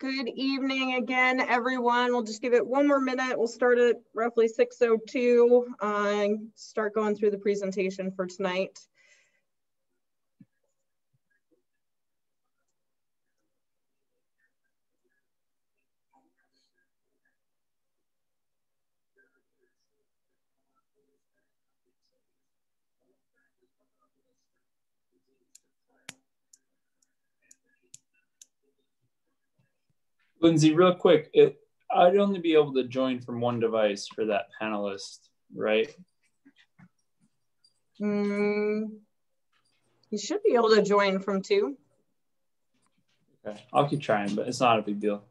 Good evening again, everyone. We'll just give it one more minute. We'll start at roughly 6.02 uh, and start going through the presentation for tonight. Lindsay, real quick, it, I'd only be able to join from one device for that panelist, right? Mm, you should be able to join from two. Okay, I'll keep trying, but it's not a big deal.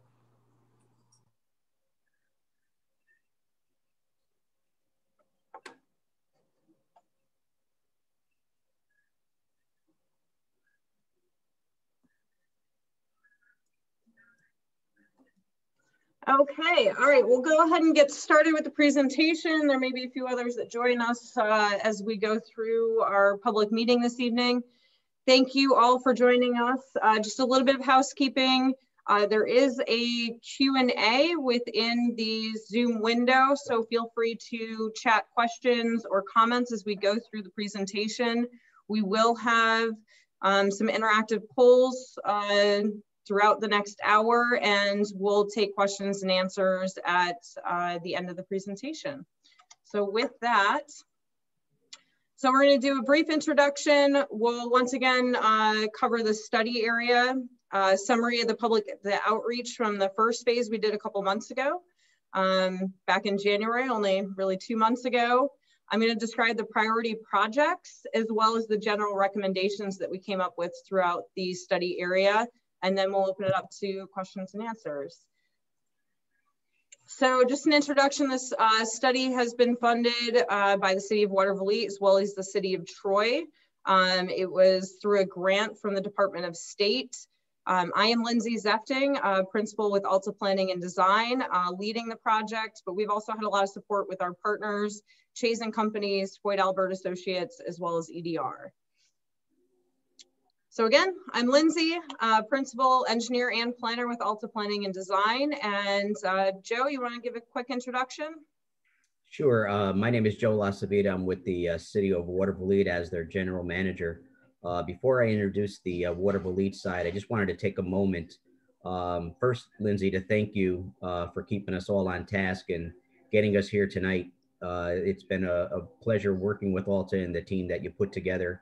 Okay, all right, we'll go ahead and get started with the presentation. There may be a few others that join us uh, as we go through our public meeting this evening. Thank you all for joining us. Uh, just a little bit of housekeeping. Uh, there is a Q&A within the Zoom window, so feel free to chat questions or comments as we go through the presentation. We will have um, some interactive polls uh, throughout the next hour and we'll take questions and answers at uh, the end of the presentation. So with that, so we're gonna do a brief introduction. We'll once again uh, cover the study area, uh, summary of the public, the outreach from the first phase we did a couple months ago, um, back in January, only really two months ago. I'm going to describe the priority projects as well as the general recommendations that we came up with throughout the study area and then we'll open it up to questions and answers. So just an introduction, this uh, study has been funded uh, by the City of Watervliet as well as the City of Troy. Um, it was through a grant from the Department of State. Um, I am Lindsay Zefting, uh, principal with Alta Planning and Design, uh, leading the project, but we've also had a lot of support with our partners, Chazen Companies, Foit-Albert Associates, as well as EDR. So again, I'm Lindsay, uh, principal engineer and planner with Alta Planning and Design. And uh, Joe, you want to give a quick introduction? Sure. Uh, my name is Joe LaCivita. I'm with the uh, City of Watervliet as their general manager. Uh, before I introduce the uh, Watervliet side, I just wanted to take a moment. Um, first, Lindsay, to thank you uh, for keeping us all on task and getting us here tonight. it's been a, a pleasure working with Alta and the team that you put together.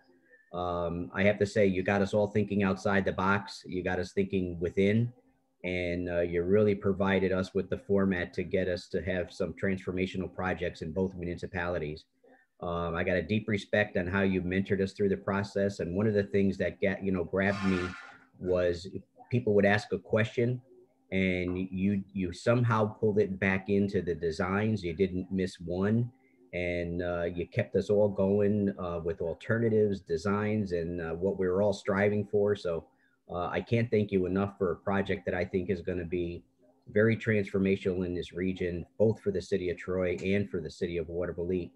Um, I have to say, you got us all thinking outside the box. You got us thinking within, and uh, you really provided us with the format to get us to have some transformational projects in both municipalities. Um, I got a deep respect on how you mentored us through the process, and one of the things that got you know grabbed me was people would ask a question, and you you somehow pulled it back into the designs. You didn't miss one and uh, you kept us all going uh, with alternatives, designs, and uh, what we were all striving for. So uh, I can't thank you enough for a project that I think is going to be very transformational in this region, both for the city of Troy and for the city of Watervliet,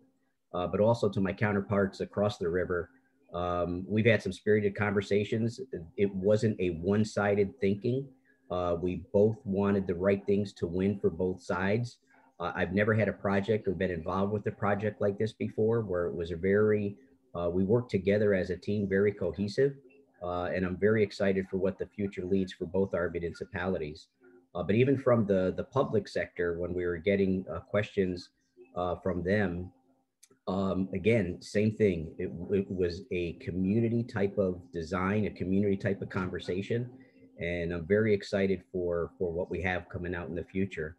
uh, but also to my counterparts across the river. Um, we've had some spirited conversations. It wasn't a one-sided thinking. Uh, we both wanted the right things to win for both sides. Uh, I've never had a project or been involved with a project like this before where it was a very, uh, we worked together as a team, very cohesive. Uh, and I'm very excited for what the future leads for both our municipalities. Uh, but even from the, the public sector, when we were getting uh, questions uh, from them, um, again, same thing. It, it, was a community type of design, a community type of conversation. And I'm very excited for, for what we have coming out in the future.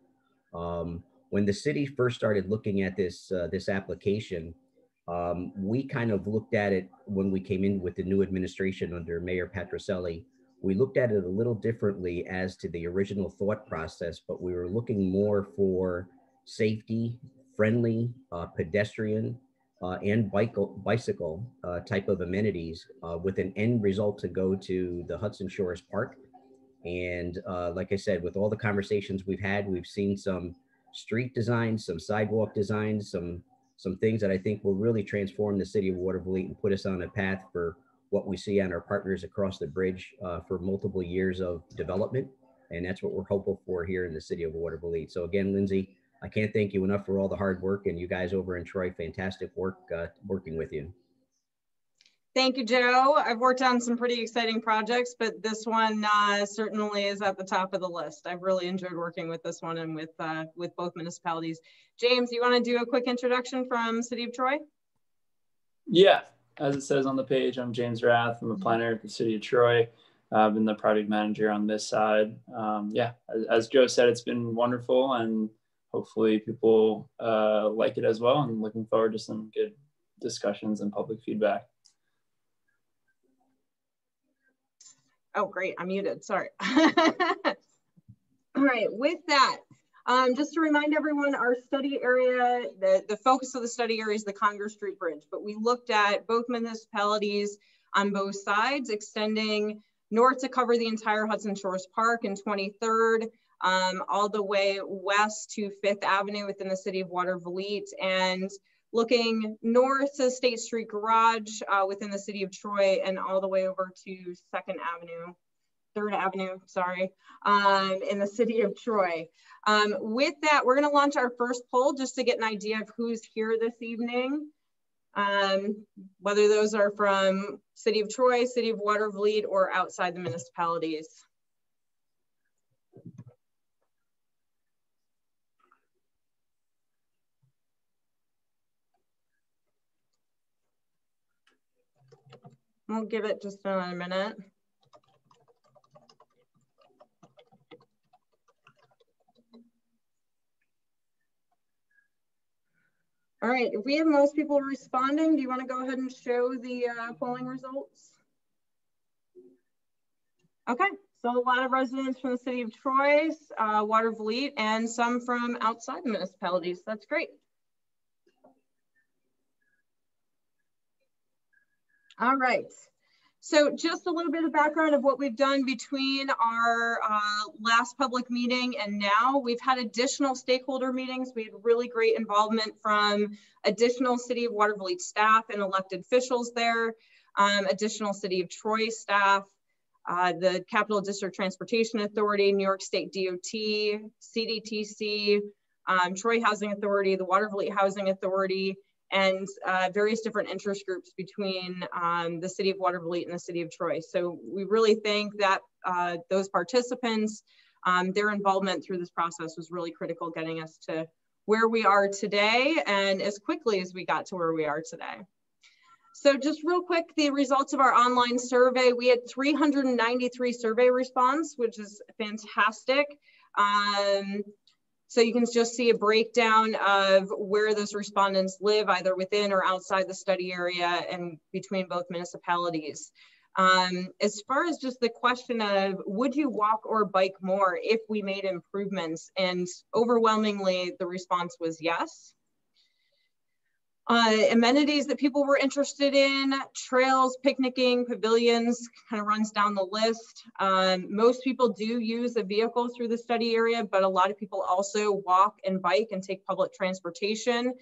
Um, when the city first started looking at this uh, this application, um, we kind of looked at it when we came in with the new administration under Mayor Patricelli. We looked at it a little differently as to the original thought process, but we were looking more for safety, friendly, uh, pedestrian, uh, and bicycle uh, type of amenities uh, with an end result to go to the Hudson Shores Park. And uh, like I said, with all the conversations we've had, we've seen some street designs, some sidewalk designs, some some things that I think will really transform the city of Watervliet and put us on a path for what we see on our partners across the bridge uh, for multiple years of development And that's what we're hopeful for here in the city of Watervliet. So again, Lindsay, I can't thank you enough for all the hard work and you guys over in Troy, fantastic work uh, working with you. Thank you, Joe. I've worked on some pretty exciting projects, but this one uh, certainly is at the top of the list. I've really enjoyed working with this one and with uh, with both municipalities. James, you want to do a quick introduction from City of Troy? Yeah, as it says on the page, I'm James Rath. I'm a planner at the City of Troy. I've been the project manager on this side. Um, yeah, as, as, Joe said, it's been wonderful and hopefully people uh, like it as well. And looking forward to some good discussions and public feedback. Oh, great. I'm muted. Sorry. All right. With that, um, just to remind everyone, our study area, the, the focus of the study area is the Congress Street Bridge, but we looked at both municipalities on both sides, extending north to cover the entire Hudson Shores Park and 23rd, um, all the way west to Fifth Avenue within the city of Water Watervliet, and looking north to State Street Garage uh, within the city of Troy and all the way over to Second Avenue, Third Avenue, sorry, um, in the city of Troy. Um, with that, we're gonna launch our first poll just to get an idea of who's here this evening. Um, whether those are from City of Troy, City of Watervliet, or outside the municipalities. We'll give it just another minute. All right, if we have most people responding, do you want to go ahead and show the uh, polling results? Okay, so a lot of residents from the city of Troy, uh, Watervliet, and some from outside the municipalities. That's great. All right. So just a little bit of background of what we've done between our uh, last public meeting and now. We've had additional stakeholder meetings. We had really great involvement from additional City of Watervliet staff and elected officials there, um, additional City of Troy staff, uh, the Capital District Transportation Authority, New York State DOT, CDTC, um, Troy Housing Authority, the Watervliet Housing Authority, and uh, various different interest groups between um, the city of Watervliet and the city of Troy. So we really think that uh, those participants, um, their involvement through this process was really critical getting us to where we are today and as quickly as we got to where we are today. So just real quick, the results of our online survey, we had 393 survey response, which is fantastic. Um, so you can just see a breakdown of where those respondents live, either within or outside the study area and between both municipalities. Um, as far as just the question of would you walk or bike more if we made improvements? And overwhelmingly, the response was yes. Uh, amenities that people were interested in, trails, picnicking, pavilions, kind of runs down the list. Um, most people do use a vehicle through the study area, but a lot of people also walk and bike and take public transportation.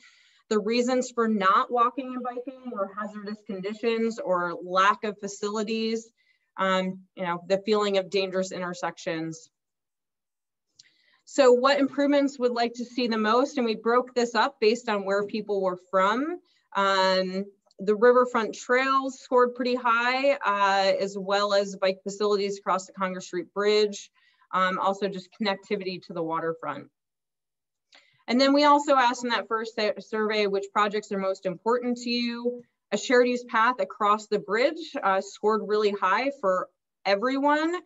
The reasons for not walking and biking were hazardous conditions or lack of facilities, um, you know, the feeling of dangerous intersections. So what improvements would like to see the most? And we broke this up based on where people were from. Um, the riverfront trails scored pretty high, uh, as well as bike facilities across the Congress Street Bridge. Um, also just connectivity to the waterfront. And then we also asked in that first survey which projects are most important to you. A shared use path across the bridge uh, scored really high for everyone.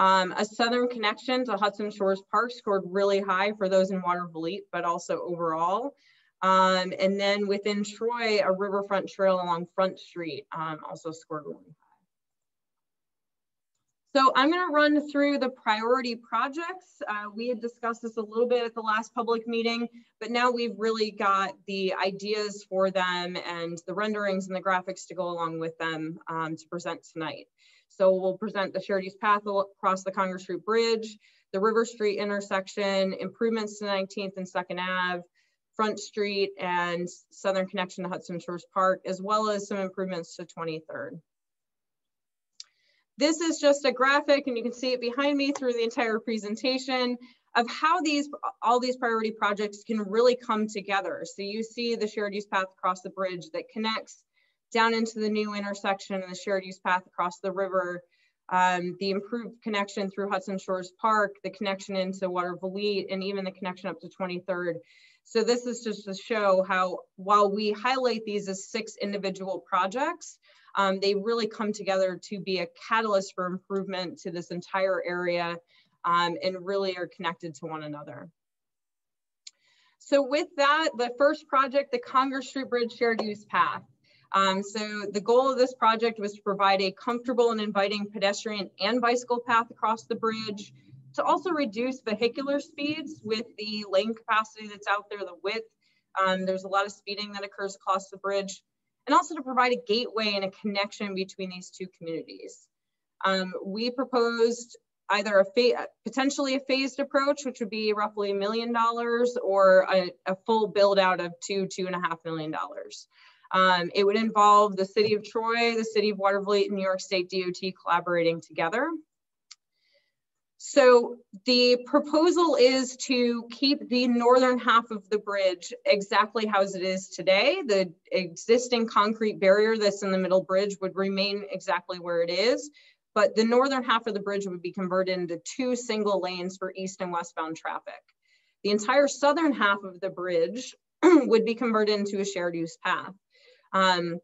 Um, a southern connection to Hudson Shores Park scored really high for those in Watervliet, but also overall. Um, and then within Troy, a riverfront trail along Front Street um, also scored really high. So I'm going to run through the priority projects. Uh, we had discussed this a little bit at the last public meeting, but now we've really got the ideas for them and the renderings and the graphics to go along with them um, to present tonight. So we'll present the shared use path across the Congress Street Bridge, the River Street intersection, improvements to 19th and 2nd Ave, Front Street and Southern Connection to Hudson Shores Park, as well as some improvements to 23rd. This is just a graphic and you can see it behind me through the entire presentation of how these all these priority projects can really come together. So you see the shared use path across the bridge that connects down into the new intersection and the shared use path across the river, um, the improved connection through Hudson Shores Park, the connection into Watervliet, and even the connection up to 23rd. So this is just to show how while we highlight these as six individual projects, um, they really come together to be a catalyst for improvement to this entire area um, and really are connected to one another. So with that, the first project, the Congress Street Bridge Shared Use Path. Um, so the goal of this project was to provide a comfortable and inviting pedestrian and bicycle path across the bridge, to also reduce vehicular speeds with the lane capacity that's out there, the width. Um, there's a lot of speeding that occurs across the bridge, and also to provide a gateway and a connection between these two communities. Um, we proposed either a potentially a phased approach, which would be roughly a million dollars, or a, a, full build out of two, two and a half million dollars. Um, it would involve the city of Troy, the city of Watervliet, and New York State DOT collaborating together. So the proposal is to keep the northern half of the bridge exactly how it is today. The existing concrete barrier that's in the middle bridge would remain exactly where it is, but the northern half of the bridge would be converted into two single lanes for east and westbound traffic. The entire southern half of the bridge would be converted into a shared use path. Um,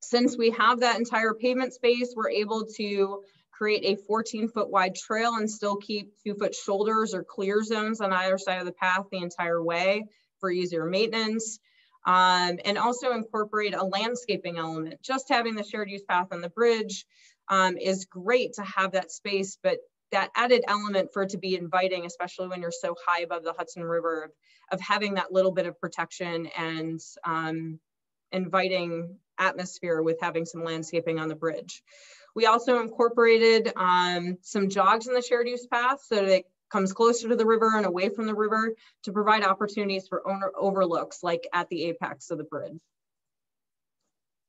since we have that entire pavement space, we're able to create a 14 foot wide trail and still keep two foot shoulders or clear zones on either side of the path the entire way for easier maintenance. Um, and also incorporate a landscaping element. Just having the shared use path on the bridge um, is great to have that space, but that added element for it to be inviting, especially when you're so high above the Hudson River, of, having that little bit of protection and um, inviting atmosphere with having some landscaping on the bridge. We also incorporated um, some jogs in the shared use path so that it comes closer to the river and away from the river to provide opportunities for owner overlooks like at the apex of the bridge.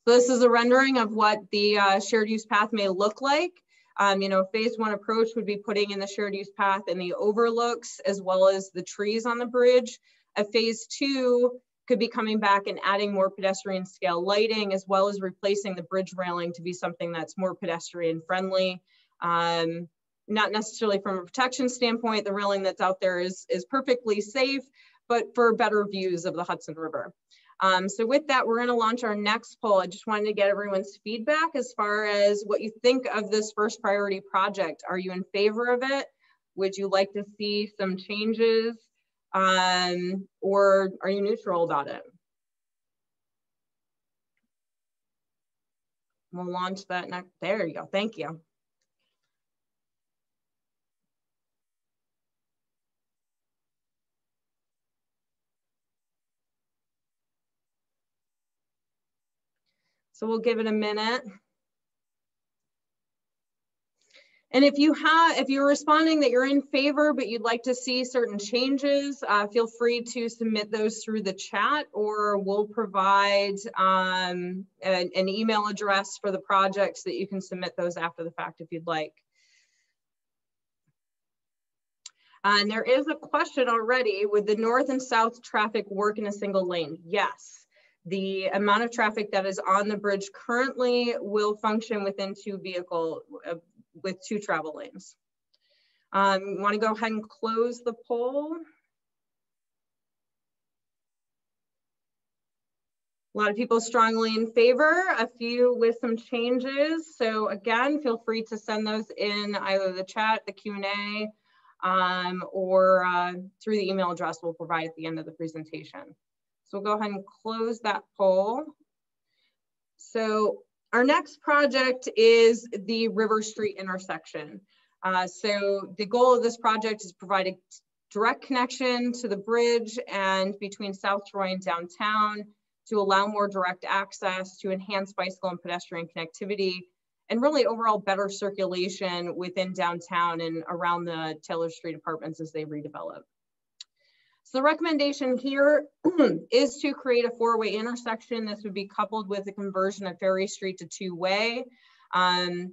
So this is a rendering of what the uh, shared use path may look like. Um, you know, phase one approach would be putting in the shared use path and the overlooks as well as the trees on the bridge. A phase two could be coming back and adding more pedestrian scale lighting as well as replacing the bridge railing to be something that's more pedestrian friendly. Um, not necessarily from a protection standpoint, the railing that's out there is, is perfectly safe, but for better views of the Hudson River. Um, so with that, we're gonna launch our next poll. I just wanted to get everyone's feedback as far as what you think of this first priority project. Are you in favor of it? Would you like to see some changes? Um, or are you neutral about it? We'll launch that next. There you go. Thank you. So we'll give it a minute. And if you have, if you're responding that you're in favor, but you'd like to see certain changes, uh, feel free to submit those through the chat or we'll provide um, an, an email address for the projects that you can submit those after the fact if you'd like. And there is a question already, would the north and south traffic work in a single lane? Yes. The amount of traffic that is on the bridge currently will function within two vehicle, uh, with two travel lanes. Um, want to go ahead and close the poll. A lot of people strongly in favor, a few with some changes. So again, feel free to send those in either the chat, the Q&A, um, or uh, through the email address we'll provide at the end of the presentation. So we'll go ahead and close that poll. So our next project is the River Street intersection. Uh, so the goal of this project is to provide a direct connection to the bridge and between South Troy and downtown to allow more direct access to enhance bicycle and pedestrian connectivity and really overall better circulation within downtown and around the Taylor Street apartments as they redevelop. So the recommendation here is to create a four-way intersection. This would be coupled with a conversion of Ferry Street to two-way. Um,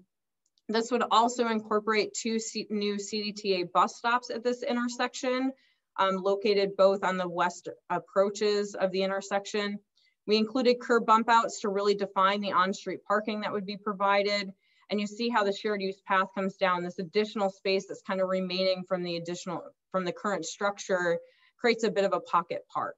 This would also incorporate two C new CDTA bus stops at this intersection, um, located both on the west approaches of the intersection. We included curb bump outs to really define the on-street parking that would be provided. And you see how the shared use path comes down. This additional space that's kind of remaining from the additional, from the current structure creates a bit of a pocket park.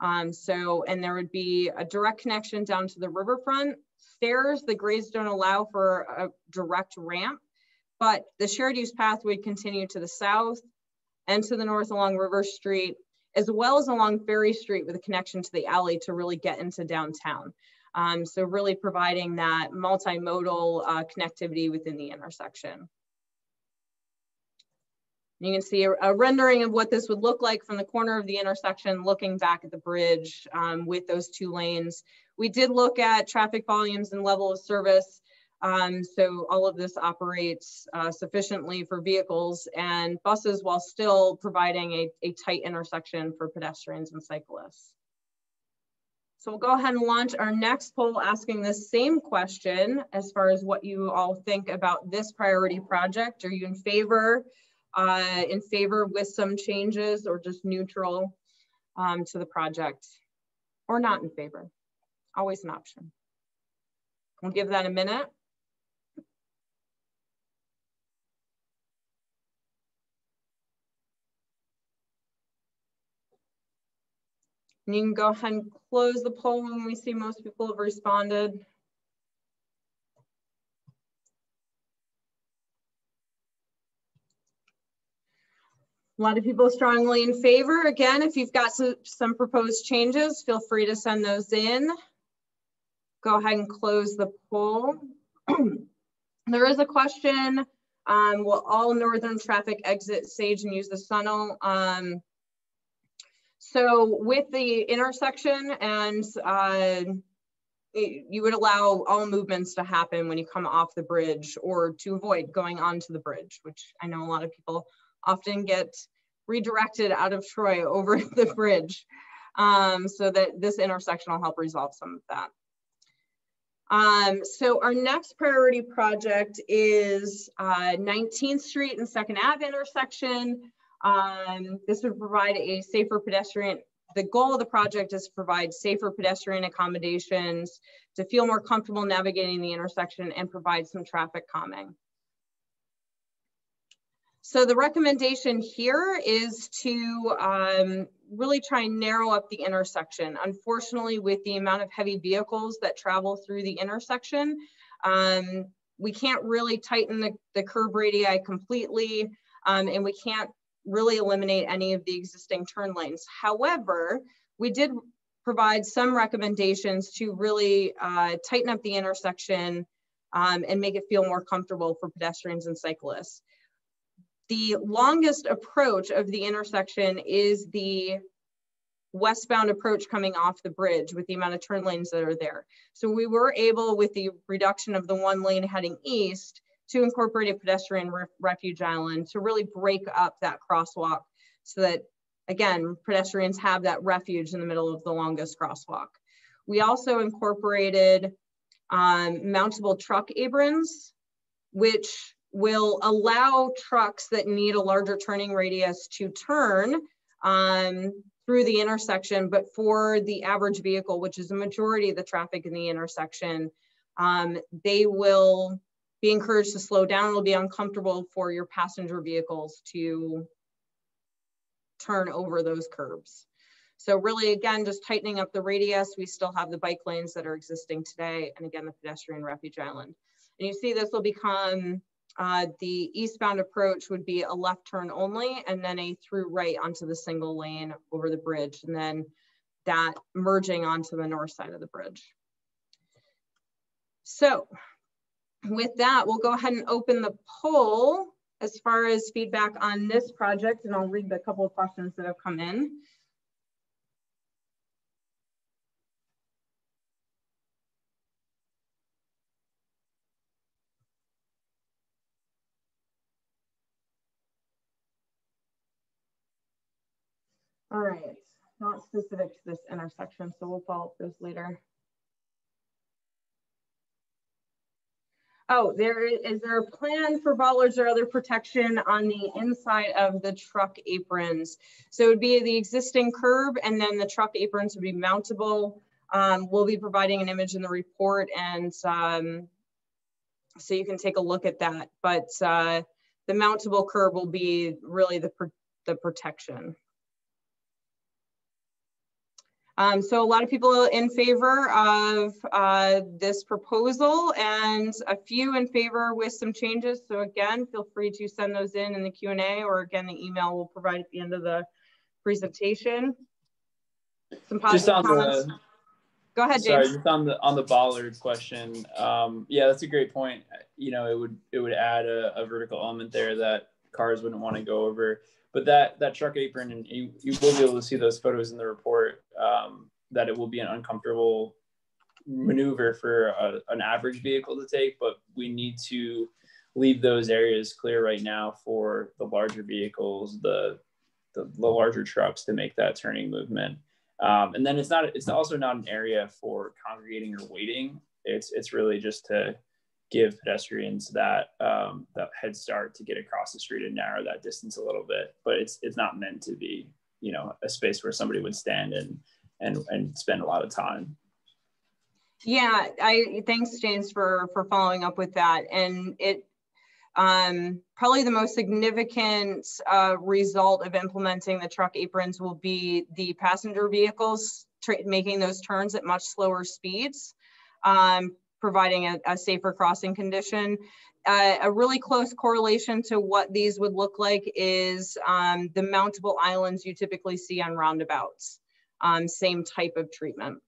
Um, so, and there would be a direct connection down to the riverfront stairs. The grades don't allow for a direct ramp, but the shared use path would continue to the south and to the north along River Street, as well as along Ferry Street with a connection to the alley to really get into downtown. Um, so really providing that multimodal uh, connectivity within the intersection. You can see a, a, rendering of what this would look like from the corner of the intersection, looking back at the bridge um, with those two lanes. We did look at traffic volumes and level of service. Um, so all of this operates uh, sufficiently for vehicles and buses while still providing a, a tight intersection for pedestrians and cyclists. So we'll go ahead and launch our next poll asking the same question as far as what you all think about this priority project. Are you in favor uh, in favor with some changes or just neutral um, to the project or not in favor. Always an option. We'll give that a minute. And you can go ahead and close the poll when we see most people have responded. A lot of people strongly in favor. Again, if you've got some, some proposed changes, feel free to send those in. Go ahead and close the poll. there is a question, um, will all northern traffic exit Sage and use the Sunel? Um, so with the intersection and uh, it, you would allow all movements to happen when you come off the bridge or to avoid going onto the bridge, which I know a lot of people often get redirected out of Troy over the bridge um, so that this intersection will help resolve some of that. Um, so our next priority project is uh, 19th Street and 2nd Ave intersection. Um, this would provide a safer pedestrian, the goal of the project is to provide safer pedestrian accommodations to feel more comfortable navigating the intersection and provide some traffic calming. So the recommendation here is to um, really try and narrow up the intersection. Unfortunately, with the amount of heavy vehicles that travel through the intersection, um, we can't really tighten the, the curb radii completely, um, and we can't really eliminate any of the existing turn lanes. However, we did provide some recommendations to really uh, tighten up the intersection um, and make it feel more comfortable for pedestrians and cyclists. The longest approach of the intersection is the westbound approach coming off the bridge with the amount of turn lanes that are there. So we were able, with the reduction of the one lane heading east, to incorporate a pedestrian re refuge island to really break up that crosswalk so that, again, pedestrians have that refuge in the middle of the longest crosswalk. We also incorporated um, mountable truck aprons, which will allow trucks that need a larger turning radius to turn um, through the intersection, but for the average vehicle, which is the majority of the traffic in the intersection, um, they will be encouraged to slow down. It'll be uncomfortable for your passenger vehicles to turn over those curbs. So really, again, just tightening up the radius. We still have the bike lanes that are existing today. And again, the pedestrian refuge island. And you see this will become uh, the eastbound approach would be a left turn only and then a through right onto the single lane over the bridge and then that merging onto the north side of the bridge. So with that, we'll go ahead and open the poll as far as feedback on this project and I'll read the couple of questions that have come in. Right, not specific to this intersection, so we'll follow up those later. Oh, there is, is there a plan for bollards or other protection on the inside of the truck aprons? So it would be the existing curb and then the truck aprons would be mountable. Um, we'll be providing an image in the report and um, so you can take a look at that. But uh, the mountable curb will be really the, the protection. Um, so a lot of people in favor of uh, this proposal and a few in favor with some changes. So again, feel free to send those in in the Q&A or again, the email we'll provide at the end of the presentation. Some positive comments. The, Go ahead, James. Sorry, just on the on the bollard question. Um, yeah, that's a great point. You know, it would it would add a, a vertical element there that cars wouldn't want to go over but that that truck apron and you, you will be able to see those photos in the report um, that it will be an uncomfortable maneuver for a, an average vehicle to take but we need to leave those areas clear right now for the larger vehicles the the, the larger trucks to make that turning movement um, and then it's not it's also not an area for congregating or waiting it's it's really just to give pedestrians that um, that head start to get across the street and narrow that distance a little bit. But it's it's not meant to be you know a space where somebody would stand and and and spend a lot of time. Yeah, I thanks James for for following up with that, and it um, probably the most significant uh, result of implementing the truck aprons will be the passenger vehicles making those turns at much slower speeds. Um, providing a, a safer crossing condition. Uh, a really close correlation to what these would look like is um, the mountable islands you typically see on roundabouts. Um, same type of treatment,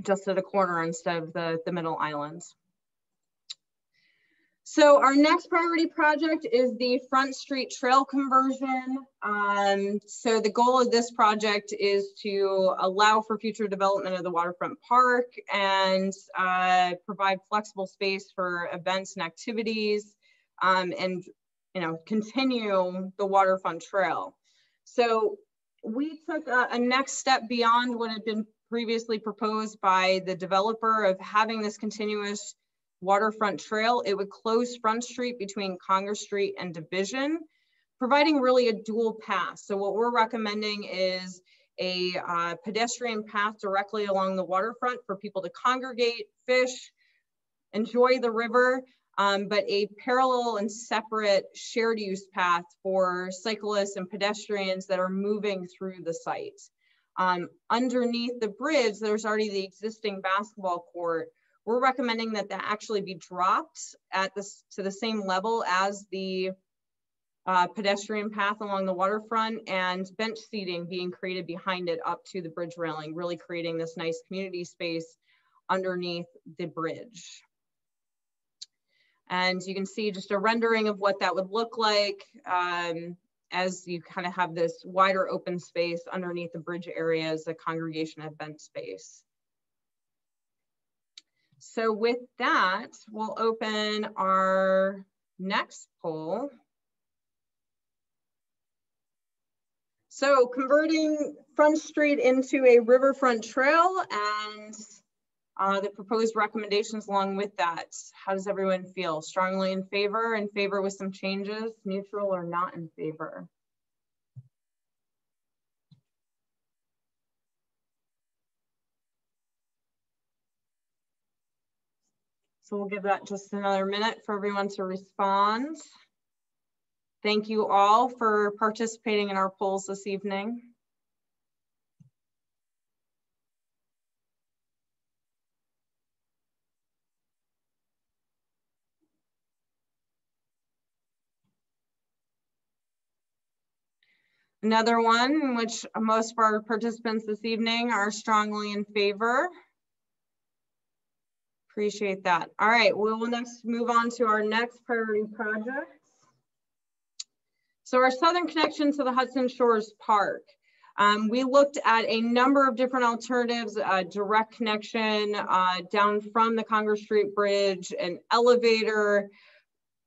just at a corner instead of the, the middle islands. So our next priority project is the Front Street Trail conversion. Um, so the goal of this project is to allow for future development of the waterfront park and uh, provide flexible space for events and activities um, and you know continue the waterfront trail. So we took a, a next step beyond what had been previously proposed by the developer of having this continuous waterfront trail. It would close Front Street between Congress Street and Division, providing really a dual path. So what we're recommending is a uh, pedestrian path directly along the waterfront for people to congregate, fish, enjoy the river, um, but a parallel and separate shared use path for cyclists and pedestrians that are moving through the site. Um, underneath the bridge, there's already the existing basketball court we're recommending that that actually be dropped at this to the same level as the uh, pedestrian path along the waterfront and bench seating being created behind it up to the bridge railing, really creating this nice community space underneath the bridge. And you can see just a rendering of what that would look like um, as you kind of have this wider open space underneath the bridge area as a congregation event space. So with that, we'll open our next poll. So converting Front Street into a riverfront trail and uh, the proposed recommendations along with that. How does everyone feel? Strongly in favor, in favor with some changes, neutral or not in favor? So we'll give that just another minute for everyone to respond. Thank you all for participating in our polls this evening. Another one in which most of our participants this evening are strongly in favor. Appreciate that. All right, we will next move on to our next priority project. So our southern connection to the Hudson Shores Park. Um, we looked at a number of different alternatives, a direct connection uh, down from the Congress Street Bridge, an elevator.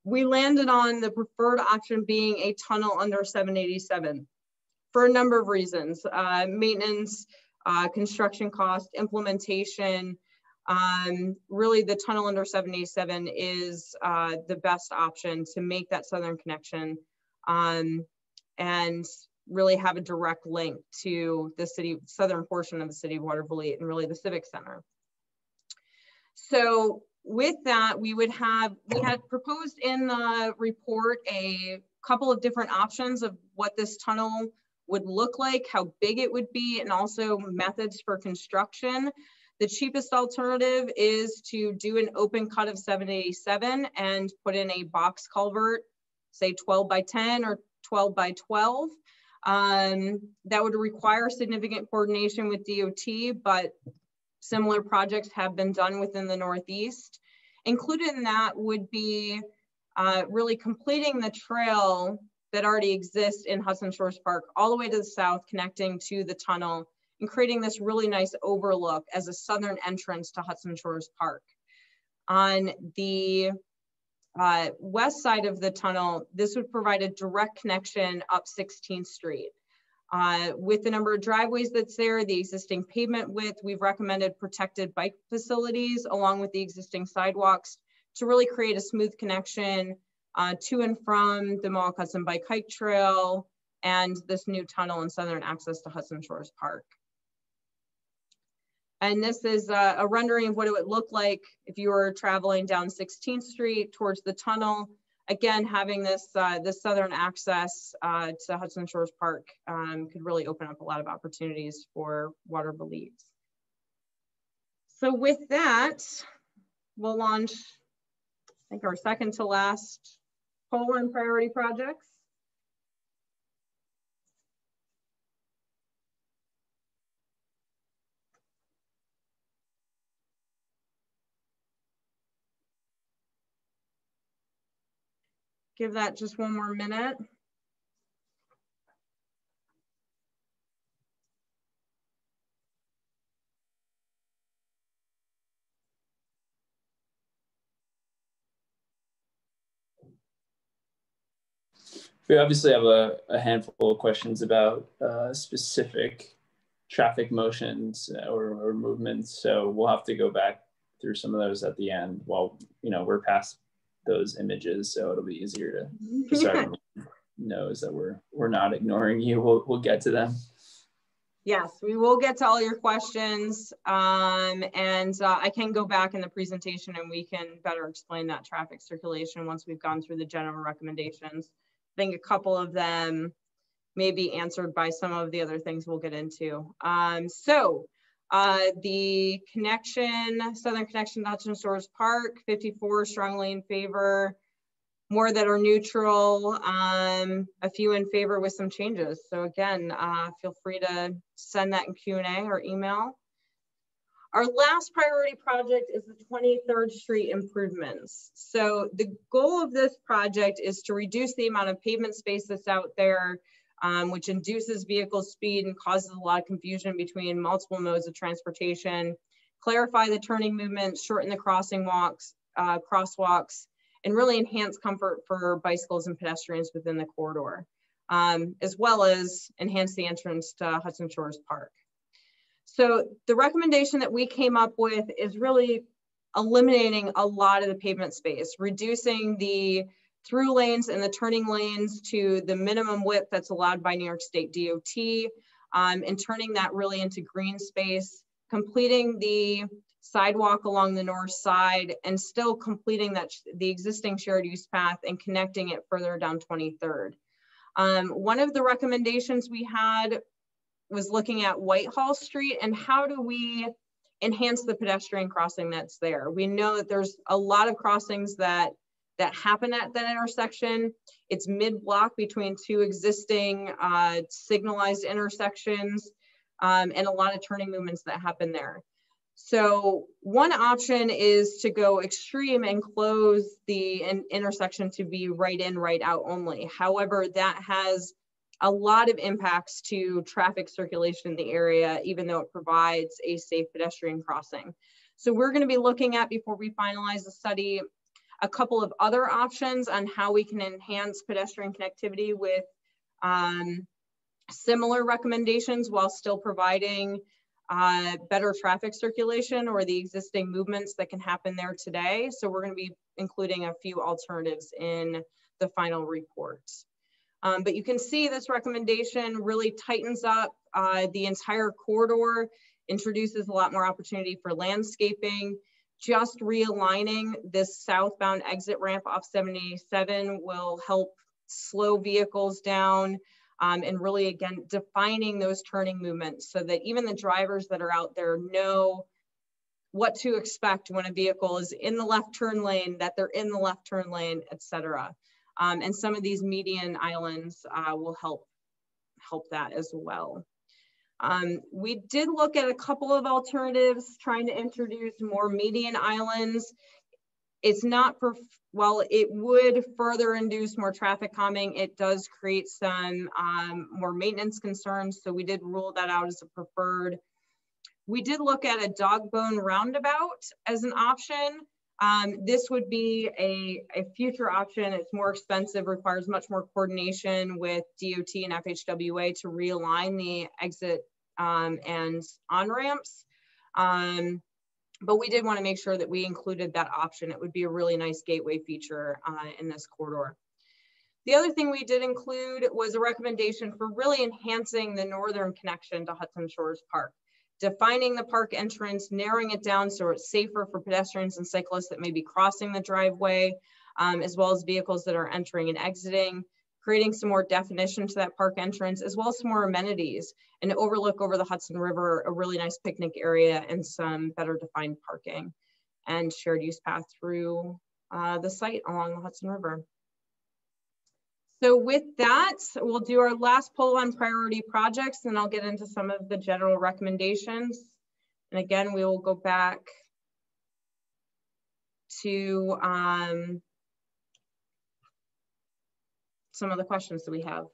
We landed on the preferred option being a tunnel under 787 for a number of reasons, uh, maintenance, uh, construction cost, implementation, um, really the tunnel under 787 is uh, the best option to make that southern connection um, and really have a direct link to the city, southern portion of the city of Watervliet and really the Civic Center. So with that, we would have, we had proposed in the report a couple of different options of what this tunnel would look like, how big it would be, and also methods for construction. The cheapest alternative is to do an open cut of 787 and put in a box culvert, say 12 by 10 or 12 by 12. Um, that would require significant coordination with DOT, but similar projects have been done within the Northeast. Included in that would be uh, really completing the trail that already exists in Hudson Shores Park all the way to the south, connecting to the tunnel and creating this really nice overlook as a southern entrance to Hudson Shores Park. On the uh, west side of the tunnel, this would provide a direct connection up 16th Street. Uh, with the number of driveways that's there, the existing pavement width, we've recommended protected bike facilities along with the existing sidewalks to really create a smooth connection uh, to and from the Mohawk Hudson Bike Hike Trail and this new tunnel and southern access to Hudson Shores Park. And this is a, a, rendering of what it would look like if you were traveling down 16th Street towards the tunnel. Again, having this, uh, this southern access uh, to Hudson Shores Park um, could really open up a lot of opportunities for Watervliet. So with that, we'll launch, I think our second to last poll and priority projects. Give that just one more minute. We obviously have a, a handful of questions about uh, specific traffic motions or, or movements. So we'll have to go back through some of those at the end while, you know, we're past those images, so it'll be easier to, to start knows that we're we're not ignoring you. We'll we'll get to them. Yes, we will get to all your questions, um, and uh, I can go back in the presentation and we can better explain that traffic circulation once we've gone through the general recommendations. I think a couple of them may be answered by some of the other things we'll get into. Um, so uh, the connection, Southern Connection Hudson Shores Park, 54 strongly in favor, more that are neutral, um, a few in favor with some changes. So again, uh, feel free to send that in Q&A or email. Our last priority project is the 23rd Street improvements. So the goal of this project is to reduce the amount of pavement space that's out there um, which induces vehicle speed and causes a lot of confusion between multiple modes of transportation, clarify the turning movements, shorten the crossing walks, uh, crosswalks, and really enhance comfort for bicycles and pedestrians within the corridor, um, as well as enhance the entrance to Hudson Shores Park. So the recommendation that we came up with is really eliminating a lot of the pavement space, reducing the through lanes and the turning lanes to the minimum width that's allowed by New York State DOT um, and turning that really into green space, completing the sidewalk along the north side and still completing that the existing shared use path and connecting it further down 23rd. Um, one of the recommendations we had was looking at Whitehall Street and how do we enhance the pedestrian crossing that's there. We know that there's a lot of crossings that that happen at that intersection. It's mid-block between two existing uh, signalized intersections um, and a lot of turning movements that happen there. So one option is to go extreme and close the in intersection to be right in, right out only. However, that has a lot of impacts to traffic circulation in the area, even though it provides a safe pedestrian crossing. So we're gonna be looking at, before we finalize the study, a couple of other options on how we can enhance pedestrian connectivity with um, similar recommendations while still providing uh, better traffic circulation or the existing movements that can happen there today. So we're going to be including a few alternatives in the final report. Um, but you can see this recommendation really tightens up uh, the entire corridor, introduces a lot more opportunity for landscaping. Just realigning this southbound exit ramp off 77 will help slow vehicles down, um, and really again defining those turning movements so that even the drivers that are out there know what to expect when a vehicle is in the left turn lane, that they're in the left turn lane, etc. Um, and some of these median islands uh, will help help that as well. Um, we did look at a couple of alternatives trying to introduce more median islands. It's not while it would further induce more traffic calming, it does create some um, more maintenance concerns. So we did rule that out as a preferred. We did look at a dog bone roundabout as an option. Um, this would be a, a future option. It's more expensive, requires much more coordination with DOT and FHWA to realign the exit um, and on ramps. Um, but we did want to make sure that we included that option. It would be a really nice gateway feature uh, in this corridor. The other thing we did include was a recommendation for really enhancing the northern connection to Hudson Shores Park, defining the park entrance, narrowing it down so it's safer for pedestrians and cyclists that may be crossing the driveway, um, as well as vehicles that are entering and exiting, creating some more definition to that park entrance, as well as some more amenities, an overlook over the Hudson River, a really nice picnic area, and some better defined parking and shared use path through uh, the site along the Hudson River. So with that, we'll do our last poll on priority projects and I'll get into some of the general recommendations. And again, we will go back to um, some of the questions that we have.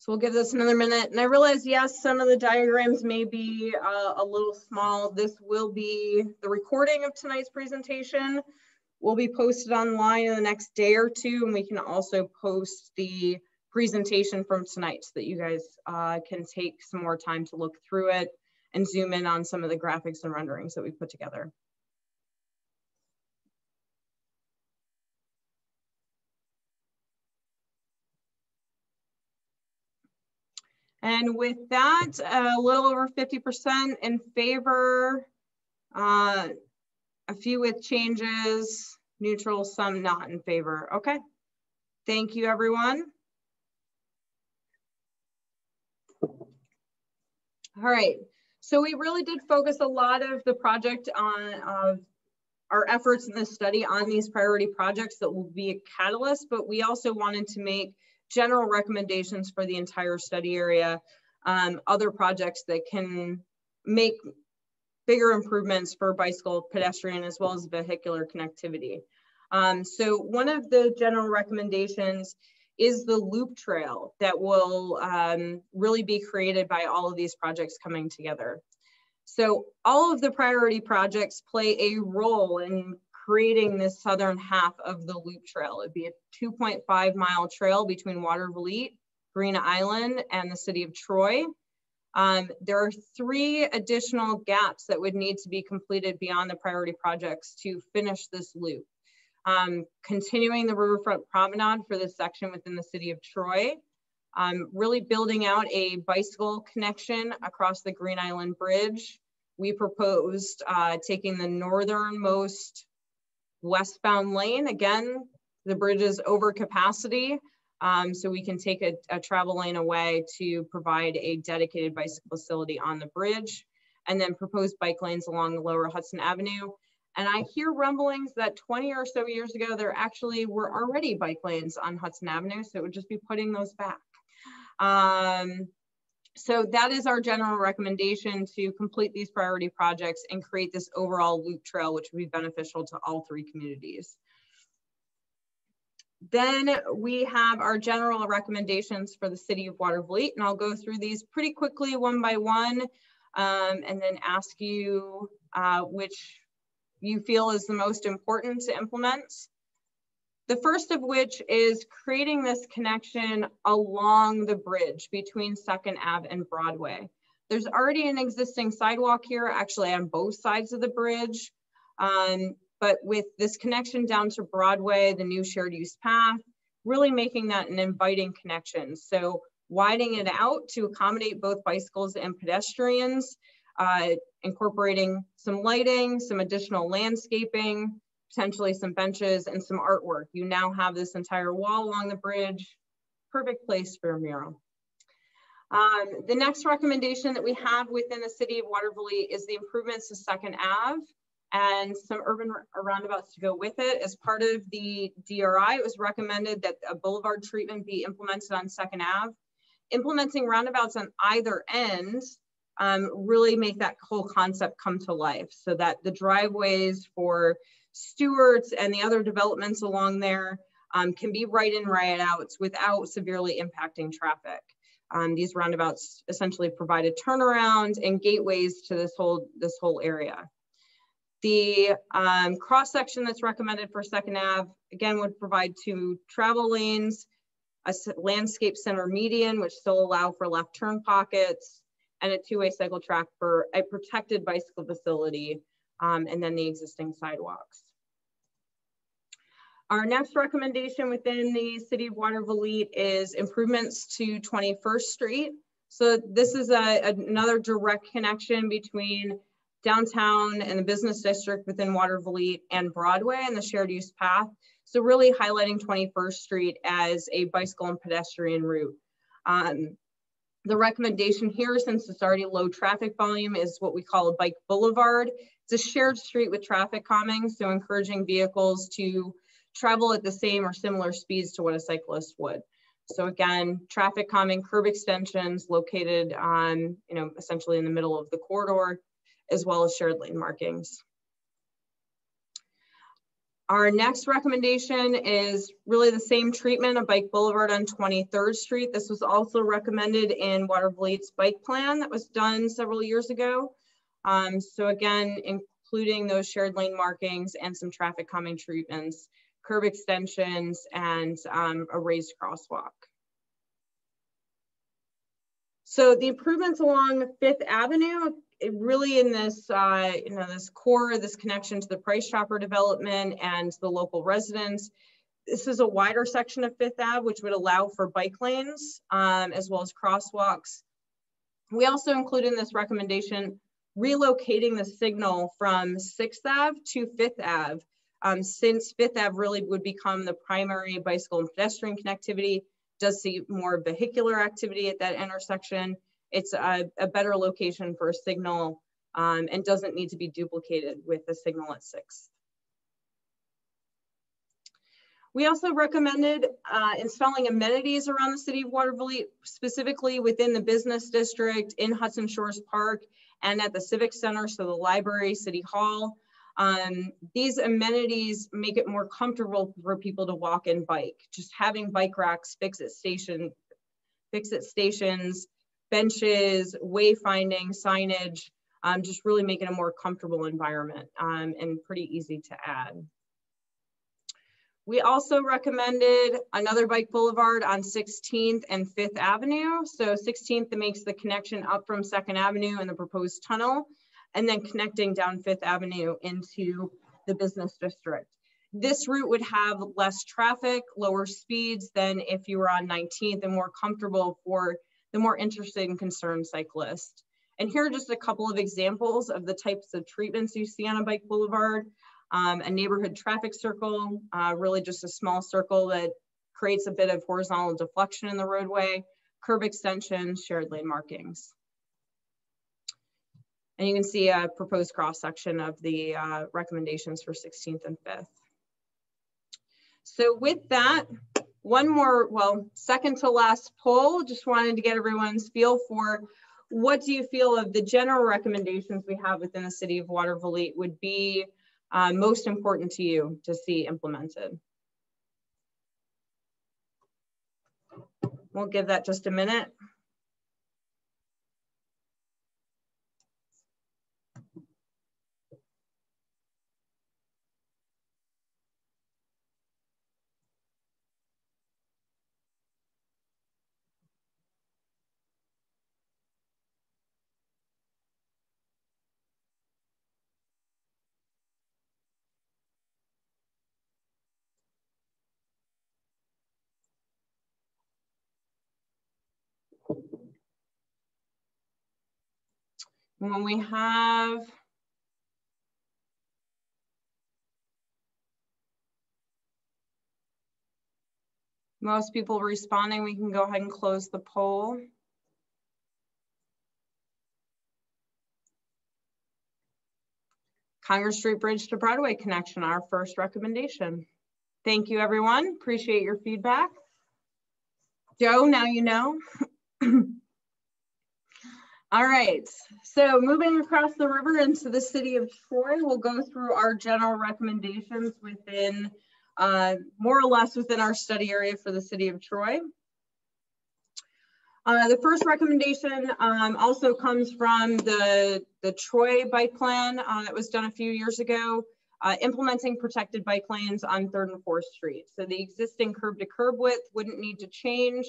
So we'll give this another minute. And I realize, yes, some of the diagrams may be uh, a little small. This will be the recording of tonight's presentation will be posted online in the next day or two. And we can also post the presentation from tonight so that you guys uh, can take some more time to look through it and zoom in on some of the graphics and renderings that we put together. And with that, a little over 50% in favor, uh, a few with changes, neutral, some not in favor. Okay, thank you everyone. All right, so we really did focus a lot of the project on uh, our efforts in this study on these priority projects that will be a catalyst, but we also wanted to make general recommendations for the entire study area, um, other projects that can make bigger improvements for bicycle, pedestrian, as well as vehicular connectivity. Um, so one of the general recommendations is the loop trail that will um, really be created by all of these projects coming together. So all of the priority projects play a role in creating this southern half of the loop trail. It'd be a 2.5 mile trail between Water Watervliet, Green Island, and the city of Troy. Um, there are three additional gaps that would need to be completed beyond the priority projects to finish this loop. Um, continuing the riverfront promenade for this section within the city of Troy, um, really building out a bicycle connection across the Green Island Bridge. We proposed uh, taking the northernmost westbound lane. Again, the bridge is over capacity. Um, so we can take a, a, travel lane away to provide a dedicated bicycle facility on the bridge and then proposed bike lanes along the lower Hudson Avenue. And I hear rumblings that 20 or so years ago, there actually were already bike lanes on Hudson Avenue. So it would just be putting those back. Um, so that is our general recommendation to complete these priority projects and create this overall loop trail, which would be beneficial to all three communities. Then we have our general recommendations for the city of Watervliet, and I'll go through these pretty quickly one by one, um, and then ask you uh, which you feel is the most important to implement. The first of which is creating this connection along the bridge between 2nd Ave and Broadway. There's already an existing sidewalk here, actually on both sides of the bridge. Um, but with this connection down to Broadway, the new shared use path, really making that an inviting connection. So widening it out to accommodate both bicycles and pedestrians, uh, incorporating some lighting, some additional landscaping, potentially some benches and some artwork. You now have this entire wall along the bridge, perfect place for a mural. Um, the next recommendation that we have within the city of Watervliet is the improvements to Second Ave and some urban roundabouts to go with it. As part of the DRI, it was recommended that a boulevard treatment be implemented on Second Ave. Implementing roundabouts on either end um, really make that whole concept come to life so that the driveways for Stewart's and the other developments along there um, can be right in, right outs without severely impacting traffic. Um, these roundabouts essentially provide a turnaround and gateways to this whole, this whole area. The um, cross section that's recommended for Second Ave, again, would provide two travel lanes, a landscape center median, which still allow for left turn pockets, and a two-way cycle track for a protected bicycle facility, um, and then the existing sidewalks. Our next recommendation within the City of Watervliet is improvements to 21st Street. So this is a, another direct connection between downtown and the business district within Watervliet and Broadway and the shared use path. So really highlighting 21st Street as a bicycle and pedestrian route. Um, the recommendation here, since it's already low traffic volume, is what we call a bike boulevard. It's a shared street with traffic calming, so encouraging vehicles to travel at the same or similar speeds to what a cyclist would. So again, traffic calming curb extensions located on, you know, essentially in the middle of the corridor as well as shared lane markings. Our next recommendation is really the same treatment of Bike Boulevard on 23rd Street. This was also recommended in Watervliet's bike plan that was done several years ago. Um, so again, including those shared lane markings and some traffic calming treatments, curb extensions, and um, a raised crosswalk. So the improvements along Fifth Avenue really in this, uh, you know, this core, this connection to the Price Chopper development and the local residents. This is a wider section of Fifth Ave, which would allow for bike lanes um, as well as crosswalks. We also include in this recommendation relocating the signal from 6th Ave to 5th Ave, um, since 5th Ave really would become the primary bicycle and pedestrian connectivity, does see more vehicular activity at that intersection it's a, a better location for a signal um, and doesn't need to be duplicated with the signal at six. We also recommended uh, installing amenities around the city of Watervliet, specifically within the business district, in Hudson Shores Park, and at the Civic Center, so the library, City Hall. Um, these amenities make it more comfortable for people to walk and bike. Just having bike racks, fix it station, fix it stations, benches, wayfinding, signage, um, just really making a more comfortable environment um, and pretty easy to add. We also recommended another bike boulevard on 16th and 5th Avenue. So 16th makes the connection up from 2nd Avenue and the proposed tunnel, and then connecting down 5th Avenue into the business district. This route would have less traffic, lower speeds than if you were on 19th and more comfortable for the more interested and concerned cyclist. And here are just a couple of examples of the types of treatments you see on a bike boulevard. Um, a neighborhood traffic circle, uh, really just a small circle that creates a bit of horizontal deflection in the roadway, curb extensions, shared lane markings. And you can see a proposed cross section of the uh, recommendations for 16th and 5th. So with that, one more, well, second to last poll, just wanted to get everyone's feel for what do you feel of the general recommendations we have within the city of Watervliet would be uh, most important to you to see implemented? We'll give that just a minute. When we have most people responding, we can go ahead and close the poll. Congress Street Bridge to Broadway connection, our first recommendation. Thank you, everyone. Appreciate your feedback. Joe, now you know. All right, so moving across the river into the city of Troy, we'll go through our general recommendations within, uh, more or less within our study area for the city of Troy. Uh, the first recommendation um, also comes from the, the Troy bike plan uh, that was done a few years ago, uh, implementing protected bike lanes on 3rd and 4th Street. So the existing curb to curb width wouldn't need to change.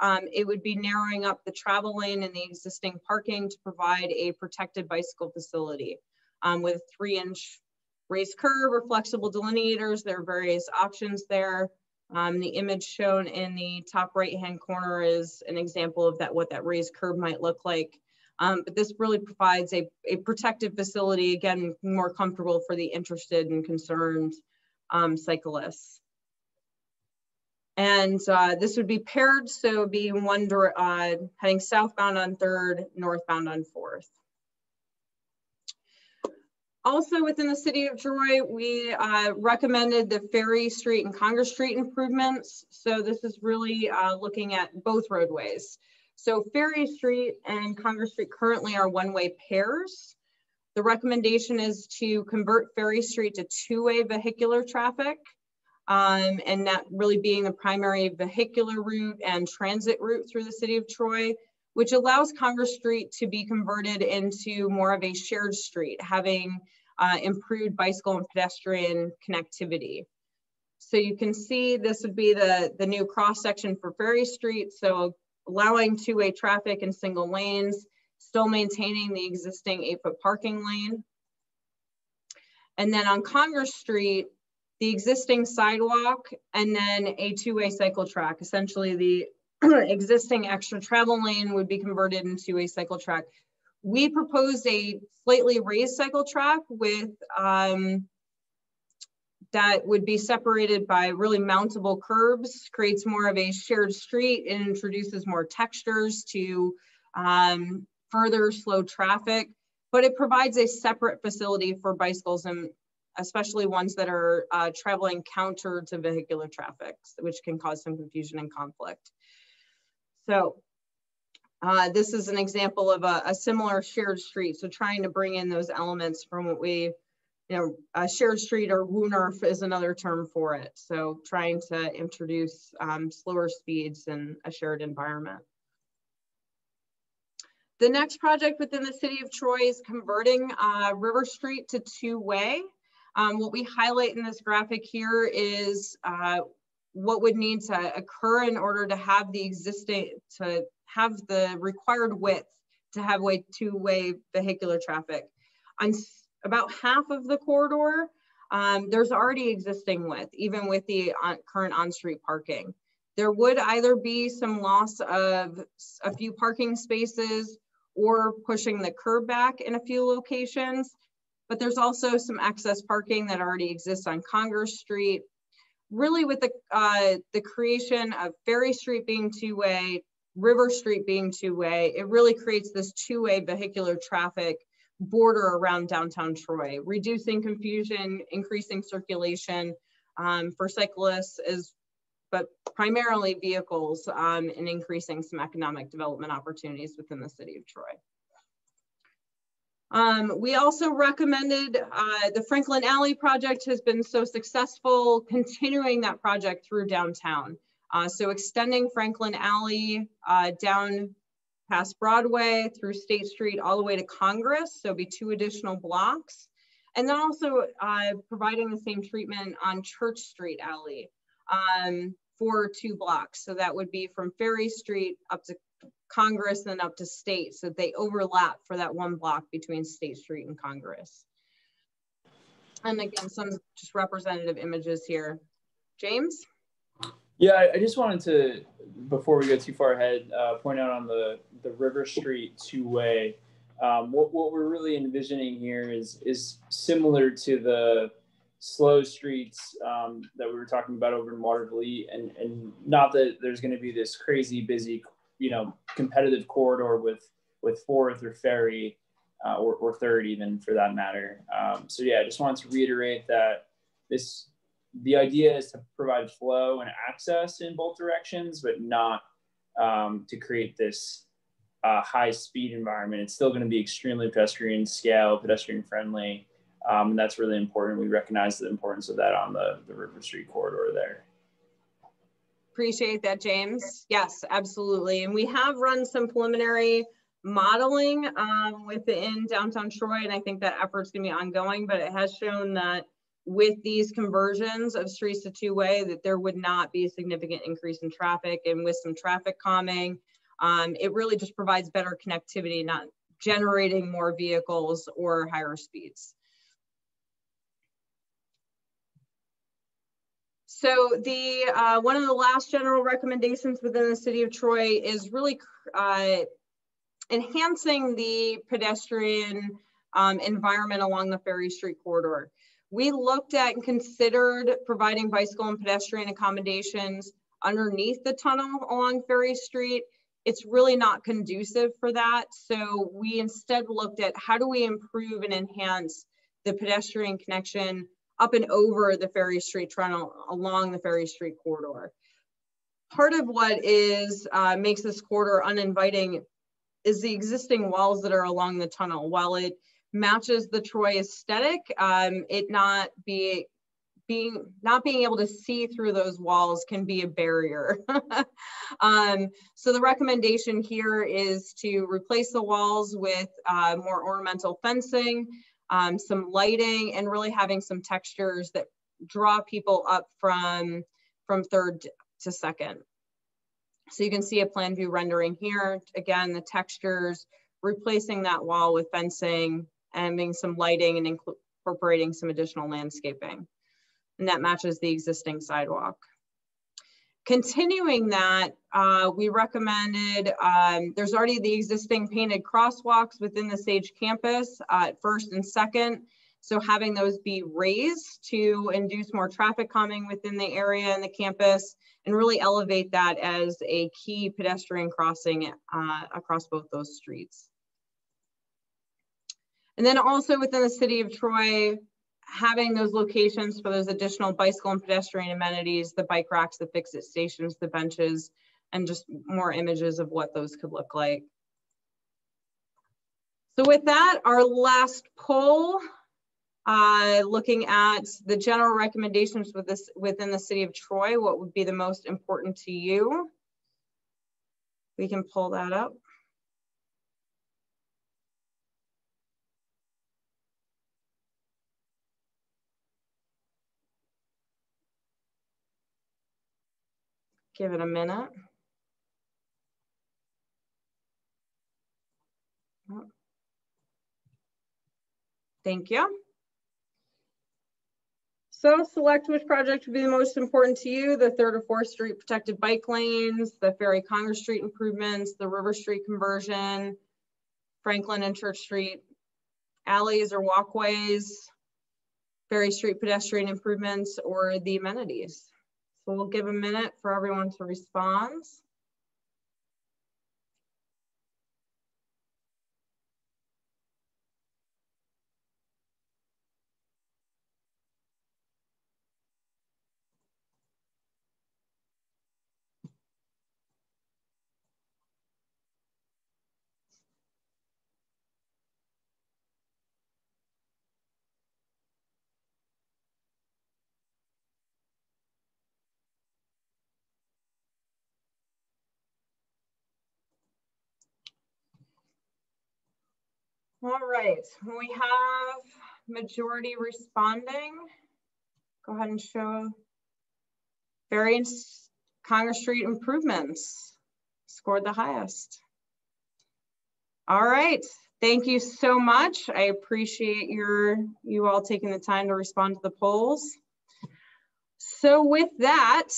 Um, it would be narrowing up the travel lane and the existing parking to provide a protected bicycle facility um, with three inch raised curb or flexible delineators. There are various options there. Um, the image shown in the top right-hand corner is an example of that, what that raised curb might look like. Um, but this really provides a, a protective facility, again, more comfortable for the interested and concerned um, cyclists. And uh, this would be paired, so be one uh, heading southbound on 3rd, northbound on 4th. Also within the city of Troy, we uh, recommended the Ferry Street and Congress Street improvements. So this is really uh, looking at both roadways. So Ferry Street and Congress Street currently are one-way pairs. The recommendation is to convert Ferry Street to two-way vehicular traffic um, and that really being the primary vehicular route and transit route through the city of Troy, which allows Congress Street to be converted into more of a shared street, having uh, improved bicycle and pedestrian connectivity. So you can see this would be the, the new cross section for Ferry Street. So allowing two-way traffic in single lanes, still maintaining the existing eight foot parking lane. And then on Congress Street, the existing sidewalk and then a two-way cycle track. Essentially the existing extra travel lane would be converted into a cycle track. We proposed a slightly raised cycle track with um, that would be separated by really mountable curbs, creates more of a shared street and introduces more textures to um, further slow traffic, but it provides a separate facility for bicycles and especially ones that are uh, traveling counter to vehicular traffic, which can cause some confusion and conflict. So uh, this is an example of a, a, similar shared street. So trying to bring in those elements from what we, you know, a shared street or woonerf is another term for it. So trying to introduce um, slower speeds in a shared environment. The next project within the city of Troy is converting uh, River Street to two-way. Um, what we highlight in this graphic here is uh, what would need to occur in order to have the existing, to have the required width to have way two-way vehicular traffic. On about half of the corridor, um, there's already existing width, even with the on, current on-street parking. There would either be some loss of a few parking spaces or pushing the curb back in a few locations but there's also some excess parking that already exists on Congress Street. Really with the, uh, the creation of Ferry Street being two-way, River Street being two-way, it really creates this two-way vehicular traffic border around downtown Troy, reducing confusion, increasing circulation um, for cyclists, as, but primarily vehicles um, and increasing some economic development opportunities within the city of Troy. Um, we also recommended uh, the Franklin Alley project has been so successful, continuing that project through downtown. Uh, so extending Franklin Alley uh, down past Broadway through State Street all the way to Congress, so be two additional blocks. And then also uh, providing the same treatment on Church Street Alley um, for two blocks. So that would be from Ferry Street up to Congress and up to state. So they overlap for that one block between State Street and Congress. And again, some just representative images here. James? Yeah, I just wanted to, before we go too far ahead, uh, point out on the, the River Street two-way, um, what, what we're really envisioning here is, is similar to the slow streets um, that we were talking about over in Watervliet and, and not that there's going to be this crazy busy, you know, competitive corridor with, with fourth or ferry uh, or, or third even for that matter. Um, so yeah, I just wanted to reiterate that this, the idea is to provide flow and access in both directions, but not um, to create this uh, high speed environment. It's still going to be extremely pedestrian scale, pedestrian friendly. Um, and that's really important. We recognize the importance of that on the, the River Street corridor there. Appreciate that, James. Yes, absolutely. And we have run some preliminary modeling um, within downtown Troy, and I think that effort's gonna be ongoing, but it has shown that with these conversions of streets to two-way, that there would not be a significant increase in traffic and with some traffic calming, um, it really just provides better connectivity, not generating more vehicles or higher speeds. So the uh, one of the last general recommendations within the city of Troy is really uh, enhancing the pedestrian um, environment along the Ferry Street corridor. We looked at and considered providing bicycle and pedestrian accommodations underneath the tunnel along Ferry Street. It's really not conducive for that. So we instead looked at how do we improve and enhance the pedestrian connection up and over the Ferry Street tunnel along the Ferry Street corridor. Part of what is uh, makes this corridor uninviting is the existing walls that are along the tunnel. While it matches the Troy aesthetic, um, it not be being not being able to see through those walls can be a barrier. um, so the recommendation here is to replace the walls with uh, more ornamental fencing, um, some lighting, and really having some textures that draw people up from, from third to second. So you can see a plan view rendering here. Again, the textures, replacing that wall with fencing, and having some lighting and incorporating some additional landscaping. And that matches the existing sidewalk. Continuing that, uh, we recommended, um, there's already the existing painted crosswalks within the Sage campus uh, at first and second. So having those be raised to induce more traffic coming within the area and the campus and really elevate that as a key pedestrian crossing uh, across both those streets. And then also within the city of Troy, having those locations for those additional bicycle and pedestrian amenities, the bike racks, the fix-it stations, the benches, and just more images of what those could look like. So with that, our last poll, uh, looking at the general recommendations with this, within the city of Troy, what would be the most important to you? We can pull that up. Give it a minute. Oh. Thank you. So select which project would be the most important to you, the third or fourth street protected bike lanes, the Ferry Congress Street improvements, the River Street conversion, Franklin and Church Street alleys or walkways, Ferry Street pedestrian improvements, or the amenities. We'll give a minute for everyone to respond. All right, we have majority responding. Go ahead and show Ferry and Congress Street improvements scored the highest. All right, thank you so much. I appreciate your you all taking the time to respond to the polls. So with that,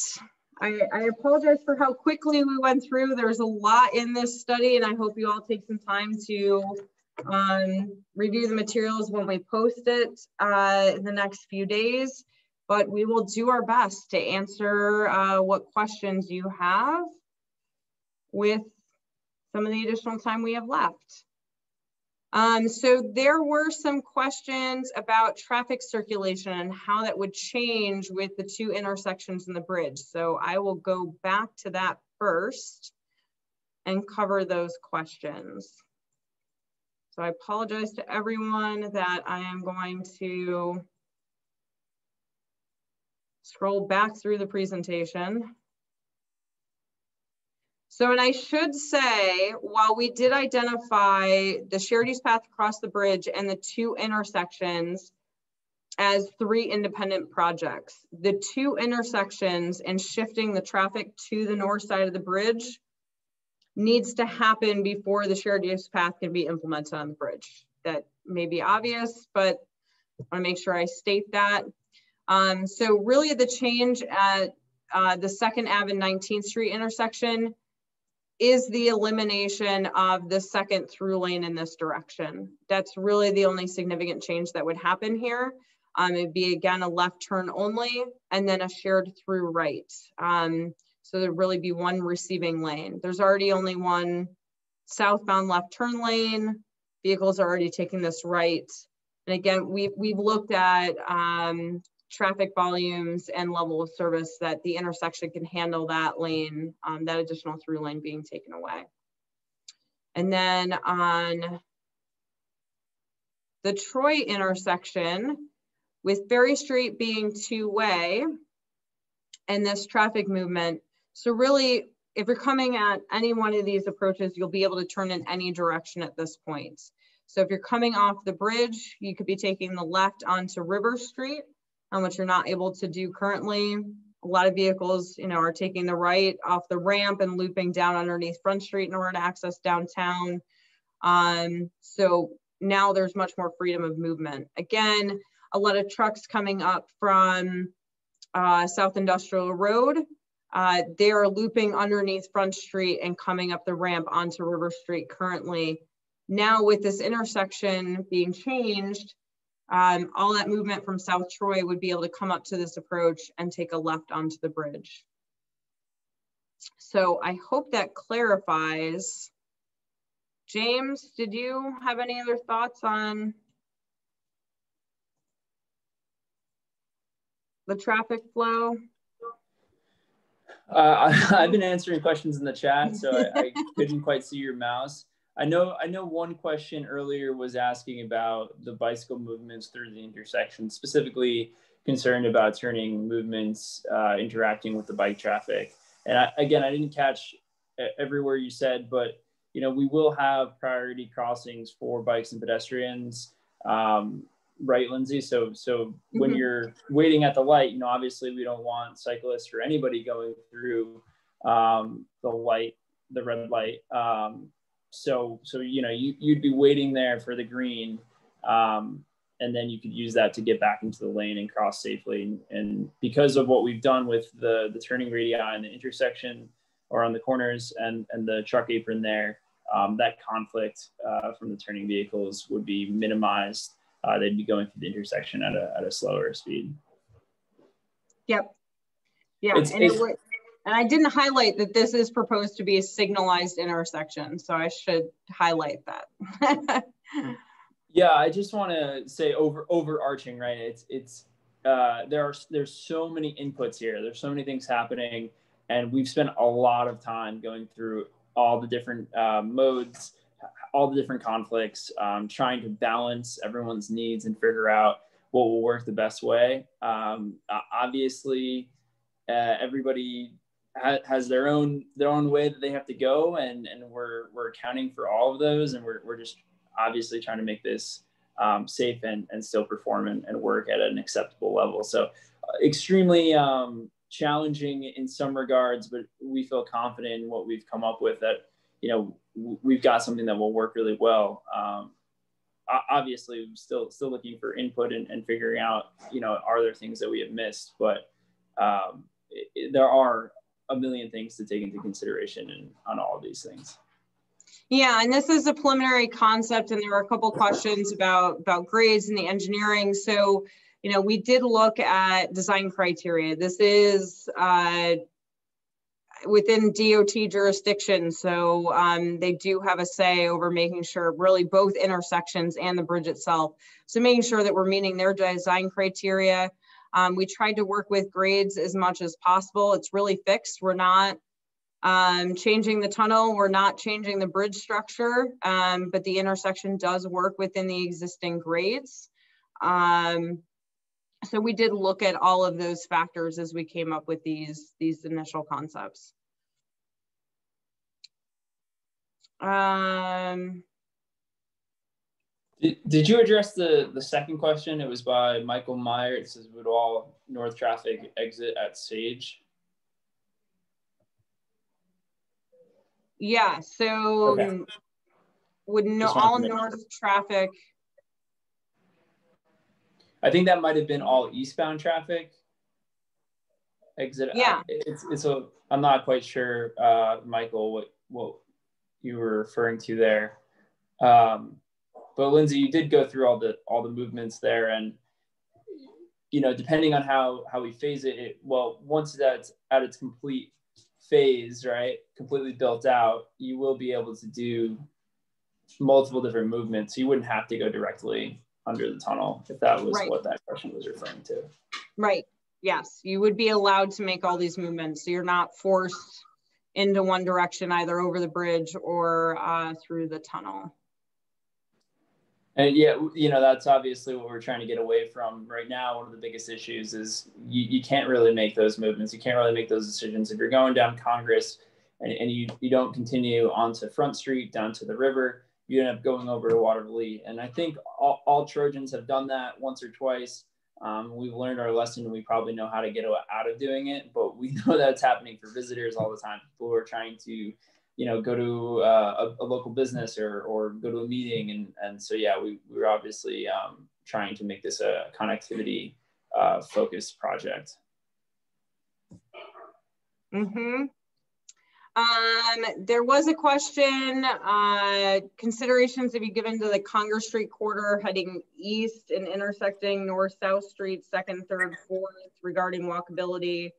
I, I apologize for how quickly we went through. There's a lot in this study and I hope you all take some time to um, review the materials when we post it uh, in the next few days, but we will do our best to answer uh, what questions you have with some of the additional time we have left. Um, so there were some questions about traffic circulation and how that would change with the two intersections in the bridge. So I will go back to that first and cover those questions. So I apologize to everyone that I am going to scroll back through the presentation. So, and I should say, while we did identify the shared use path across the bridge and the two intersections as three independent projects, the two intersections and shifting the traffic to the north side of the bridge needs to happen before the shared use path can be implemented on the bridge. That may be obvious, but I want to make sure I state that. Um, so really the change at uh, the 2nd Ave and 19th Street intersection is the elimination of the second through lane in this direction. That's really the only significant change that would happen here. Um, it'd be again a left turn only and then a shared through right. Um, so there'd really be one receiving lane. There's already only one southbound left turn lane. Vehicles are already taking this right. And again, we've, we've looked at um, traffic volumes and level of service that the intersection can handle that lane, um, that additional through lane being taken away. And then on the Troy intersection, with Ferry Street being two-way and this traffic movement, so really, if you're coming at any one of these approaches, you'll be able to turn in any direction at this point. So if you're coming off the bridge, you could be taking the left onto River Street um, which you're not able to do currently. A lot of vehicles, you know, are taking the right off the ramp and looping down underneath Front Street in order to access downtown. Um, so now there's much more freedom of movement. Again, a lot of trucks coming up from uh, South Industrial Road. Uh, they are looping underneath Front Street and coming up the ramp onto River Street currently. Now with this intersection being changed, um, all that movement from South Troy would be able to come up to this approach and take a left onto the bridge. So I hope that clarifies. James, did you have any other thoughts on the traffic flow? Uh, I've been answering questions in the chat, so I, I couldn't quite see your mouse. I know I know one question earlier was asking about the bicycle movements through the intersection, specifically concerned about turning movements uh, interacting with the bike traffic. And I, again, I didn't catch everywhere you said, but you know we will have priority crossings for bikes and pedestrians, um, right, Lindsay? So so when mm-hmm. you're waiting at the light, you know obviously we don't want cyclists or anybody going through um, the light, the red light. Um, so so you know you, you'd be waiting there for the green um, and then you could use that to get back into the lane and cross safely and, and because of what we've done with the the turning radii and the intersection or on the corners and and the truck apron there um, that conflict uh, from the turning vehicles would be minimized uh, they'd be going through the intersection at a, at a slower speed yep yeah it's, and it's, it, and I didn't highlight that this is proposed to be a signalized intersection, so I should highlight that. yeah, I just want to say over overarching, right? It's it's uh, there are there's so many inputs here. There's so many things happening, and we've spent a lot of time going through all the different uh, modes, all the different conflicts, um, trying to balance everyone's needs and figure out what will work the best way. Um, obviously, uh, everybody has their own their own way that they have to go and and we're we're accounting for all of those and we're, we're just obviously trying to make this um, safe and, and still perform and, and work at an acceptable level so uh, extremely um, challenging in some regards but we feel confident in what we've come up with that you know we've got something that will work really well um, obviously still still looking for input and, and figuring out you know are there things that we have missed but um, it, there are a million things to take into consideration and on all of these things. Yeah, and this is a preliminary concept, and there were a couple questions about about grades and the engineering. So, you know, we did look at design criteria. This is uh, within DOT jurisdiction, so um, they do have a say over making sure really both intersections and the bridge itself. So making sure that we're meeting their design criteria. Um, we tried to work with grades as much as possible. It's really fixed. We're not um, changing the tunnel, we're not changing the bridge structure, um, but the intersection does work within the existing grades. Um, so we did look at all of those factors as we came up with these, these initial concepts. Um, did, did you address the, the second question? It was by Michael Meyer. It says, would all north traffic exit at Sage? Yeah, so Okay. would no, all to make sure. north traffic, I think that might have been all eastbound traffic. Exit. I- Yeah. it's it's a. I'm not quite sure, uh, Michael, what what you were referring to there. Um, but Lindsay, you did go through all the all the movements there, and you know, depending on how how we phase it, it well, once that's at its complete phase, right, completely built out, you will be able to do multiple different movements. You wouldn't have to go directly under the tunnel if that was Right. what that question was referring to. right, yes, you would be allowed to make all these movements. So you're not forced into one direction, either over the bridge or uh, through the tunnel. And yeah, you know, that's obviously what we're trying to get away from right now. One of the biggest issues is you, you can't really make those movements. You can't really make those decisions. If you're going down Congress and, and you, you don't continue onto Front Street down to the river, you end up going over to Watervliet. And I think all, all Trojans have done that once or twice. Um, we've learned our lesson and we probably know how to get out of doing it, but we know that it's happening for visitors all the time. People who are trying to you know go to uh, a, a, local business or or go to a meeting and and so yeah we were obviously um, trying to make this a connectivity uh, focused project Mm-hmm. Um, there was a question, uh, considerations to be given to the Congress Street corridor heading east and intersecting North South Street, second, third, fourth regarding walkability,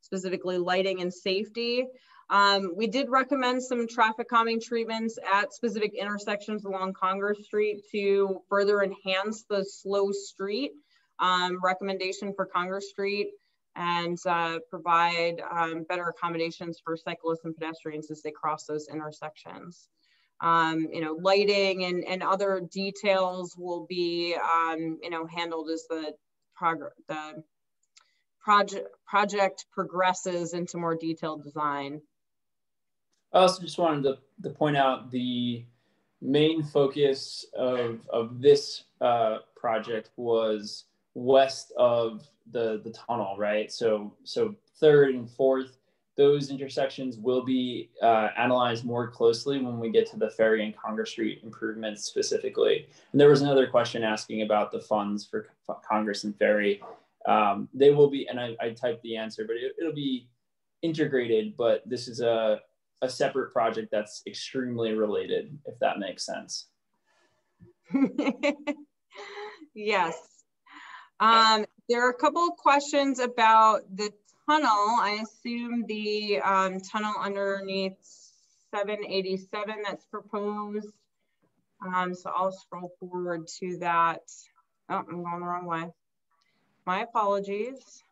specifically lighting and safety. Um, we did recommend some traffic calming treatments at specific intersections along Congress Street to further enhance the slow street um, recommendation for Congress Street and uh, provide um, better accommodations for cyclists and pedestrians as they cross those intersections. Um, you know, lighting and, and other details will be, um, you know, handled as the, prog the project, project progresses into more detailed design. I also just wanted to, to point out the main focus of, of this uh, project was west of the, the tunnel, right? So, so third and fourth, those intersections will be uh, analyzed more closely when we get to the ferry and Congress Street improvements specifically. And there was another question asking about the funds for Congress and ferry. Um, they will be, and I, I typed the answer, but it, it'll be integrated, but this is a, a separate project that's extremely related, if that makes sense. yes. Um, there are a couple of questions about the tunnel. I assume the um, tunnel underneath 787 that's proposed. Um, so I'll scroll forward to that. Oh, I'm going the wrong way. My apologies.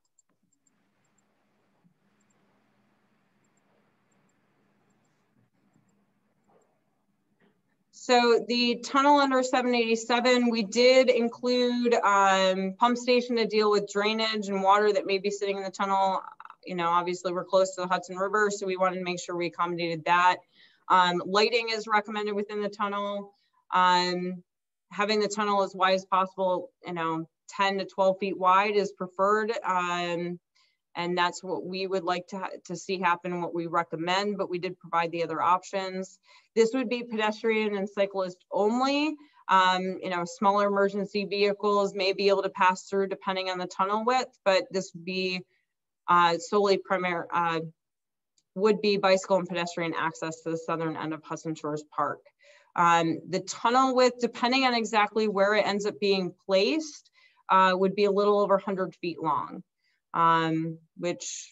So the tunnel under 787, we did include um, pump station to deal with drainage and water that may be sitting in the tunnel. You know, obviously we're close to the Hudson River, so we wanted to make sure we accommodated that. Um, lighting is recommended within the tunnel. Um, having the tunnel as wide as possible, you know, 10 to 12 feet wide is preferred. Um, and that's what we would like to, to see happen what we recommend, but we did provide the other options. This would be pedestrian and cyclist only. Um, you know, smaller emergency vehicles may be able to pass through depending on the tunnel width, but this would be uh, solely primary, uh, would be bicycle and pedestrian access to the southern end of Hudson Shores Park. Um, the tunnel width, depending on exactly where it ends up being placed, uh, would be a little over 100 feet long, um, which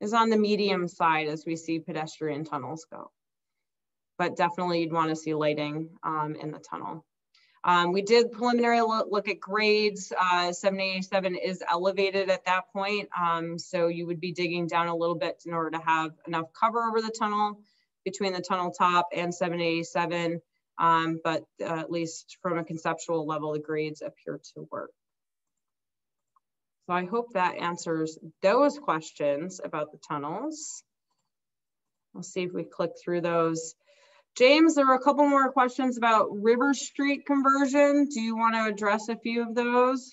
is on the medium side as we see pedestrian tunnels go. But definitely you'd want to see lighting um, in the tunnel. Um, we did preliminary look, look at grades. Uh, 787 is elevated at that point. Um, so you would be digging down a little bit in order to have enough cover over the tunnel between the tunnel top and 787. Um, but uh, at least from a conceptual level, the grades appear to work. So I hope that answers those questions about the tunnels. We'll see if we click through those. James, there were a couple more questions about River Street conversion. Do you want to address a few of those?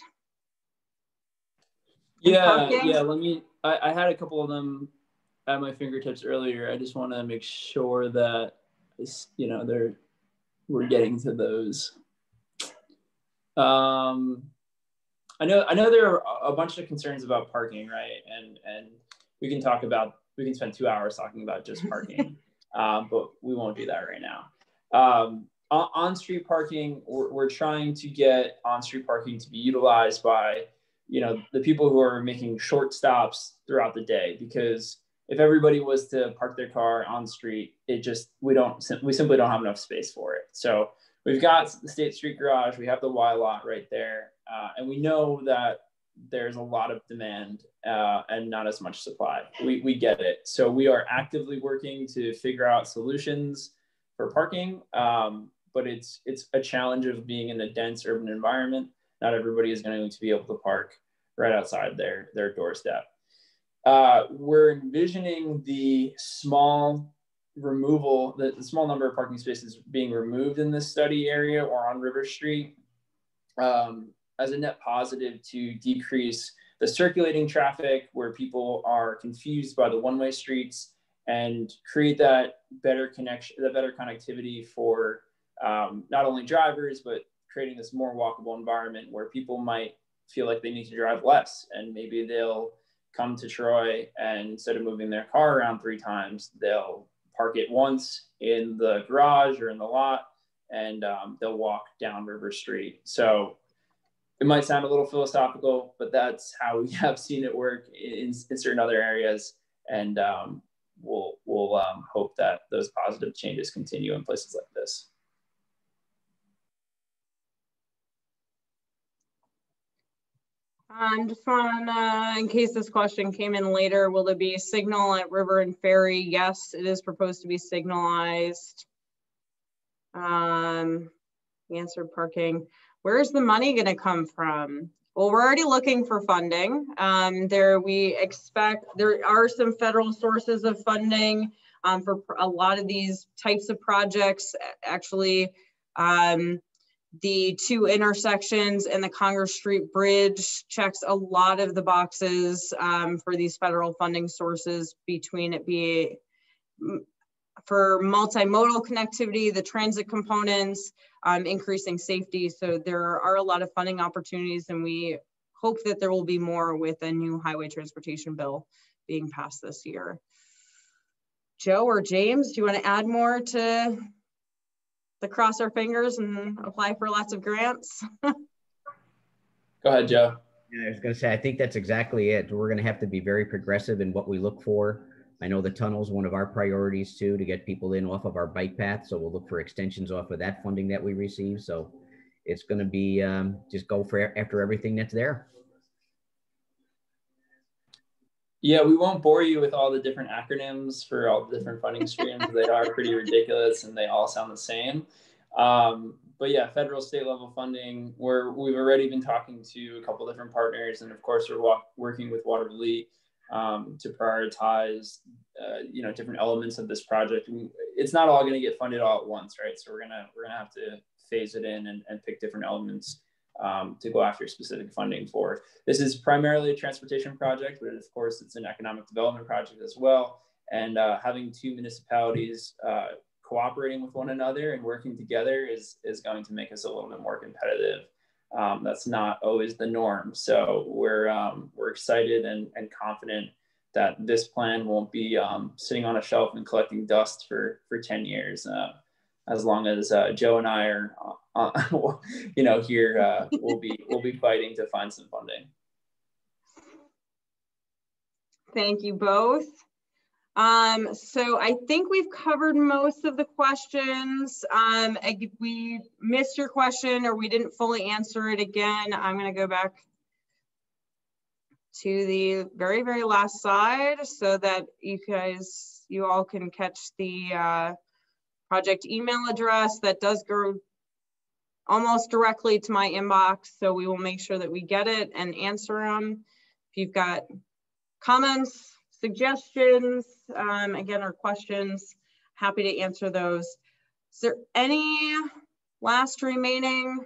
Yeah, yeah, let me, I, I had a couple of them at my fingertips earlier. I just want to make sure that, you know, they're, we're getting to those. Um, I know, I know there are a bunch of concerns about parking, right? And, and we can talk about, we can spend two hours talking about just parking. um, but we won't do that right now. Um, on street parking, we're, we're, trying to get on street parking to be utilized by, you know, the people who are making short stops throughout the day. Because if everybody was to park their car on street, it just we don't we simply don't have enough space for it. So we've got the State Street Garage, we have the Y lot right there, uh, and we know that there's a lot of demand uh, and not as much supply. We, we get it. So we are actively working to figure out solutions for parking, um, but it's it's a challenge of being in a dense urban environment. Not everybody is going to be able to park right outside their their doorstep. Uh, we're envisioning the small removal, the, the, small number of parking spaces being removed in this study area or on River Street um, as a net positive to decrease the circulating traffic where people are confused by the one-way streets and create that better connection, that better connectivity for um, not only drivers, but creating this more walkable environment where people might feel like they need to drive less and maybe they'll come to Troy and instead of moving their car around three times, they'll park it once in the garage or in the lot and um, they'll walk down River Street. So it might sound a little philosophical, but that's how we have seen it work in, in certain other areas. And um, we'll, we'll um, hope that those positive changes continue in places like this. Um, just uh, in case this question came in later, will there be signal at River and Ferry? Yes, it is proposed to be signalized. Um, answered parking where's the money going to come from? Well, we're already looking for funding. Um, there, we expect there are some federal sources of funding um, for a lot of these types of projects. Actually, um, the two intersections and the Congress Street Bridge checks a lot of the boxes um, for these federal funding sources between it being for multimodal connectivity, the transit components, um, increasing safety. So there are a lot of funding opportunities and we hope that there will be more with a new highway transportation bill being passed this year. Joe or James, do you want to add more to the cross our fingers and apply for lots of grants? Go ahead, Joe. Yeah, I was going to say, I think that's exactly it. We're going to have to be very progressive in what we look for. I know the tunnel's one of our priorities too, to get people in off of our bike path. So we'll look for extensions off of that funding that we receive. So it's going to be um, just go for after everything that's there. Yeah, we won't bore you with all the different acronyms for all the different funding streams. they are pretty ridiculous and they all sound the same. Um, but yeah, federal, state level funding. Where we've already been talking to a couple different partners, and of course, we're working with Watervliet um, to prioritize, uh, you know, different elements of this project. It's not all going to get funded all at once, right? So we're gonna we're gonna have to phase it in and, and pick different elements um, to go after specific funding for. This is primarily a transportation project, but of course it's an economic development project as well. And uh, having two municipalities uh, cooperating with one another and working together is, is going to make us a little bit more competitive um, that's not always the norm. So we're, um, we're excited and, and confident that this plan won't be um, sitting on a shelf and collecting dust for for 10 years. Uh, as long as uh, Joe and I are, uh, you know, here, uh, we'll be we'll be fighting to find some funding. Thank you both. Um, so I think we've covered most of the questions. Um, if we missed your question or we didn't fully answer it again, I'm going to go back to the very, very last slide so that you guys, you all can catch the uh, project email address that does go almost directly to my inbox. So we will make sure that we get it and answer them. If you've got comments, suggestions, um, again, or questions, happy to answer those. Is there any last remaining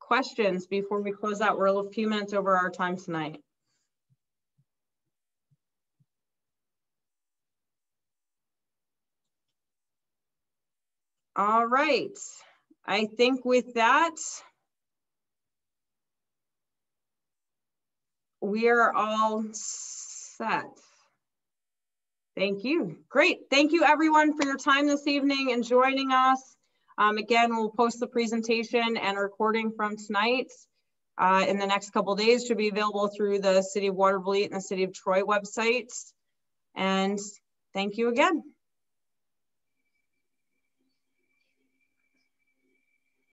questions before we close out? We're a few minutes over our time tonight. All right. I think with that, we are all set. Thank you. Great. Thank you everyone for your time this evening and joining us. Um, again, we'll post the presentation and recording from tonight uh, in the next couple days should be available through the City of Watervliet and the City of Troy websites. And thank you again.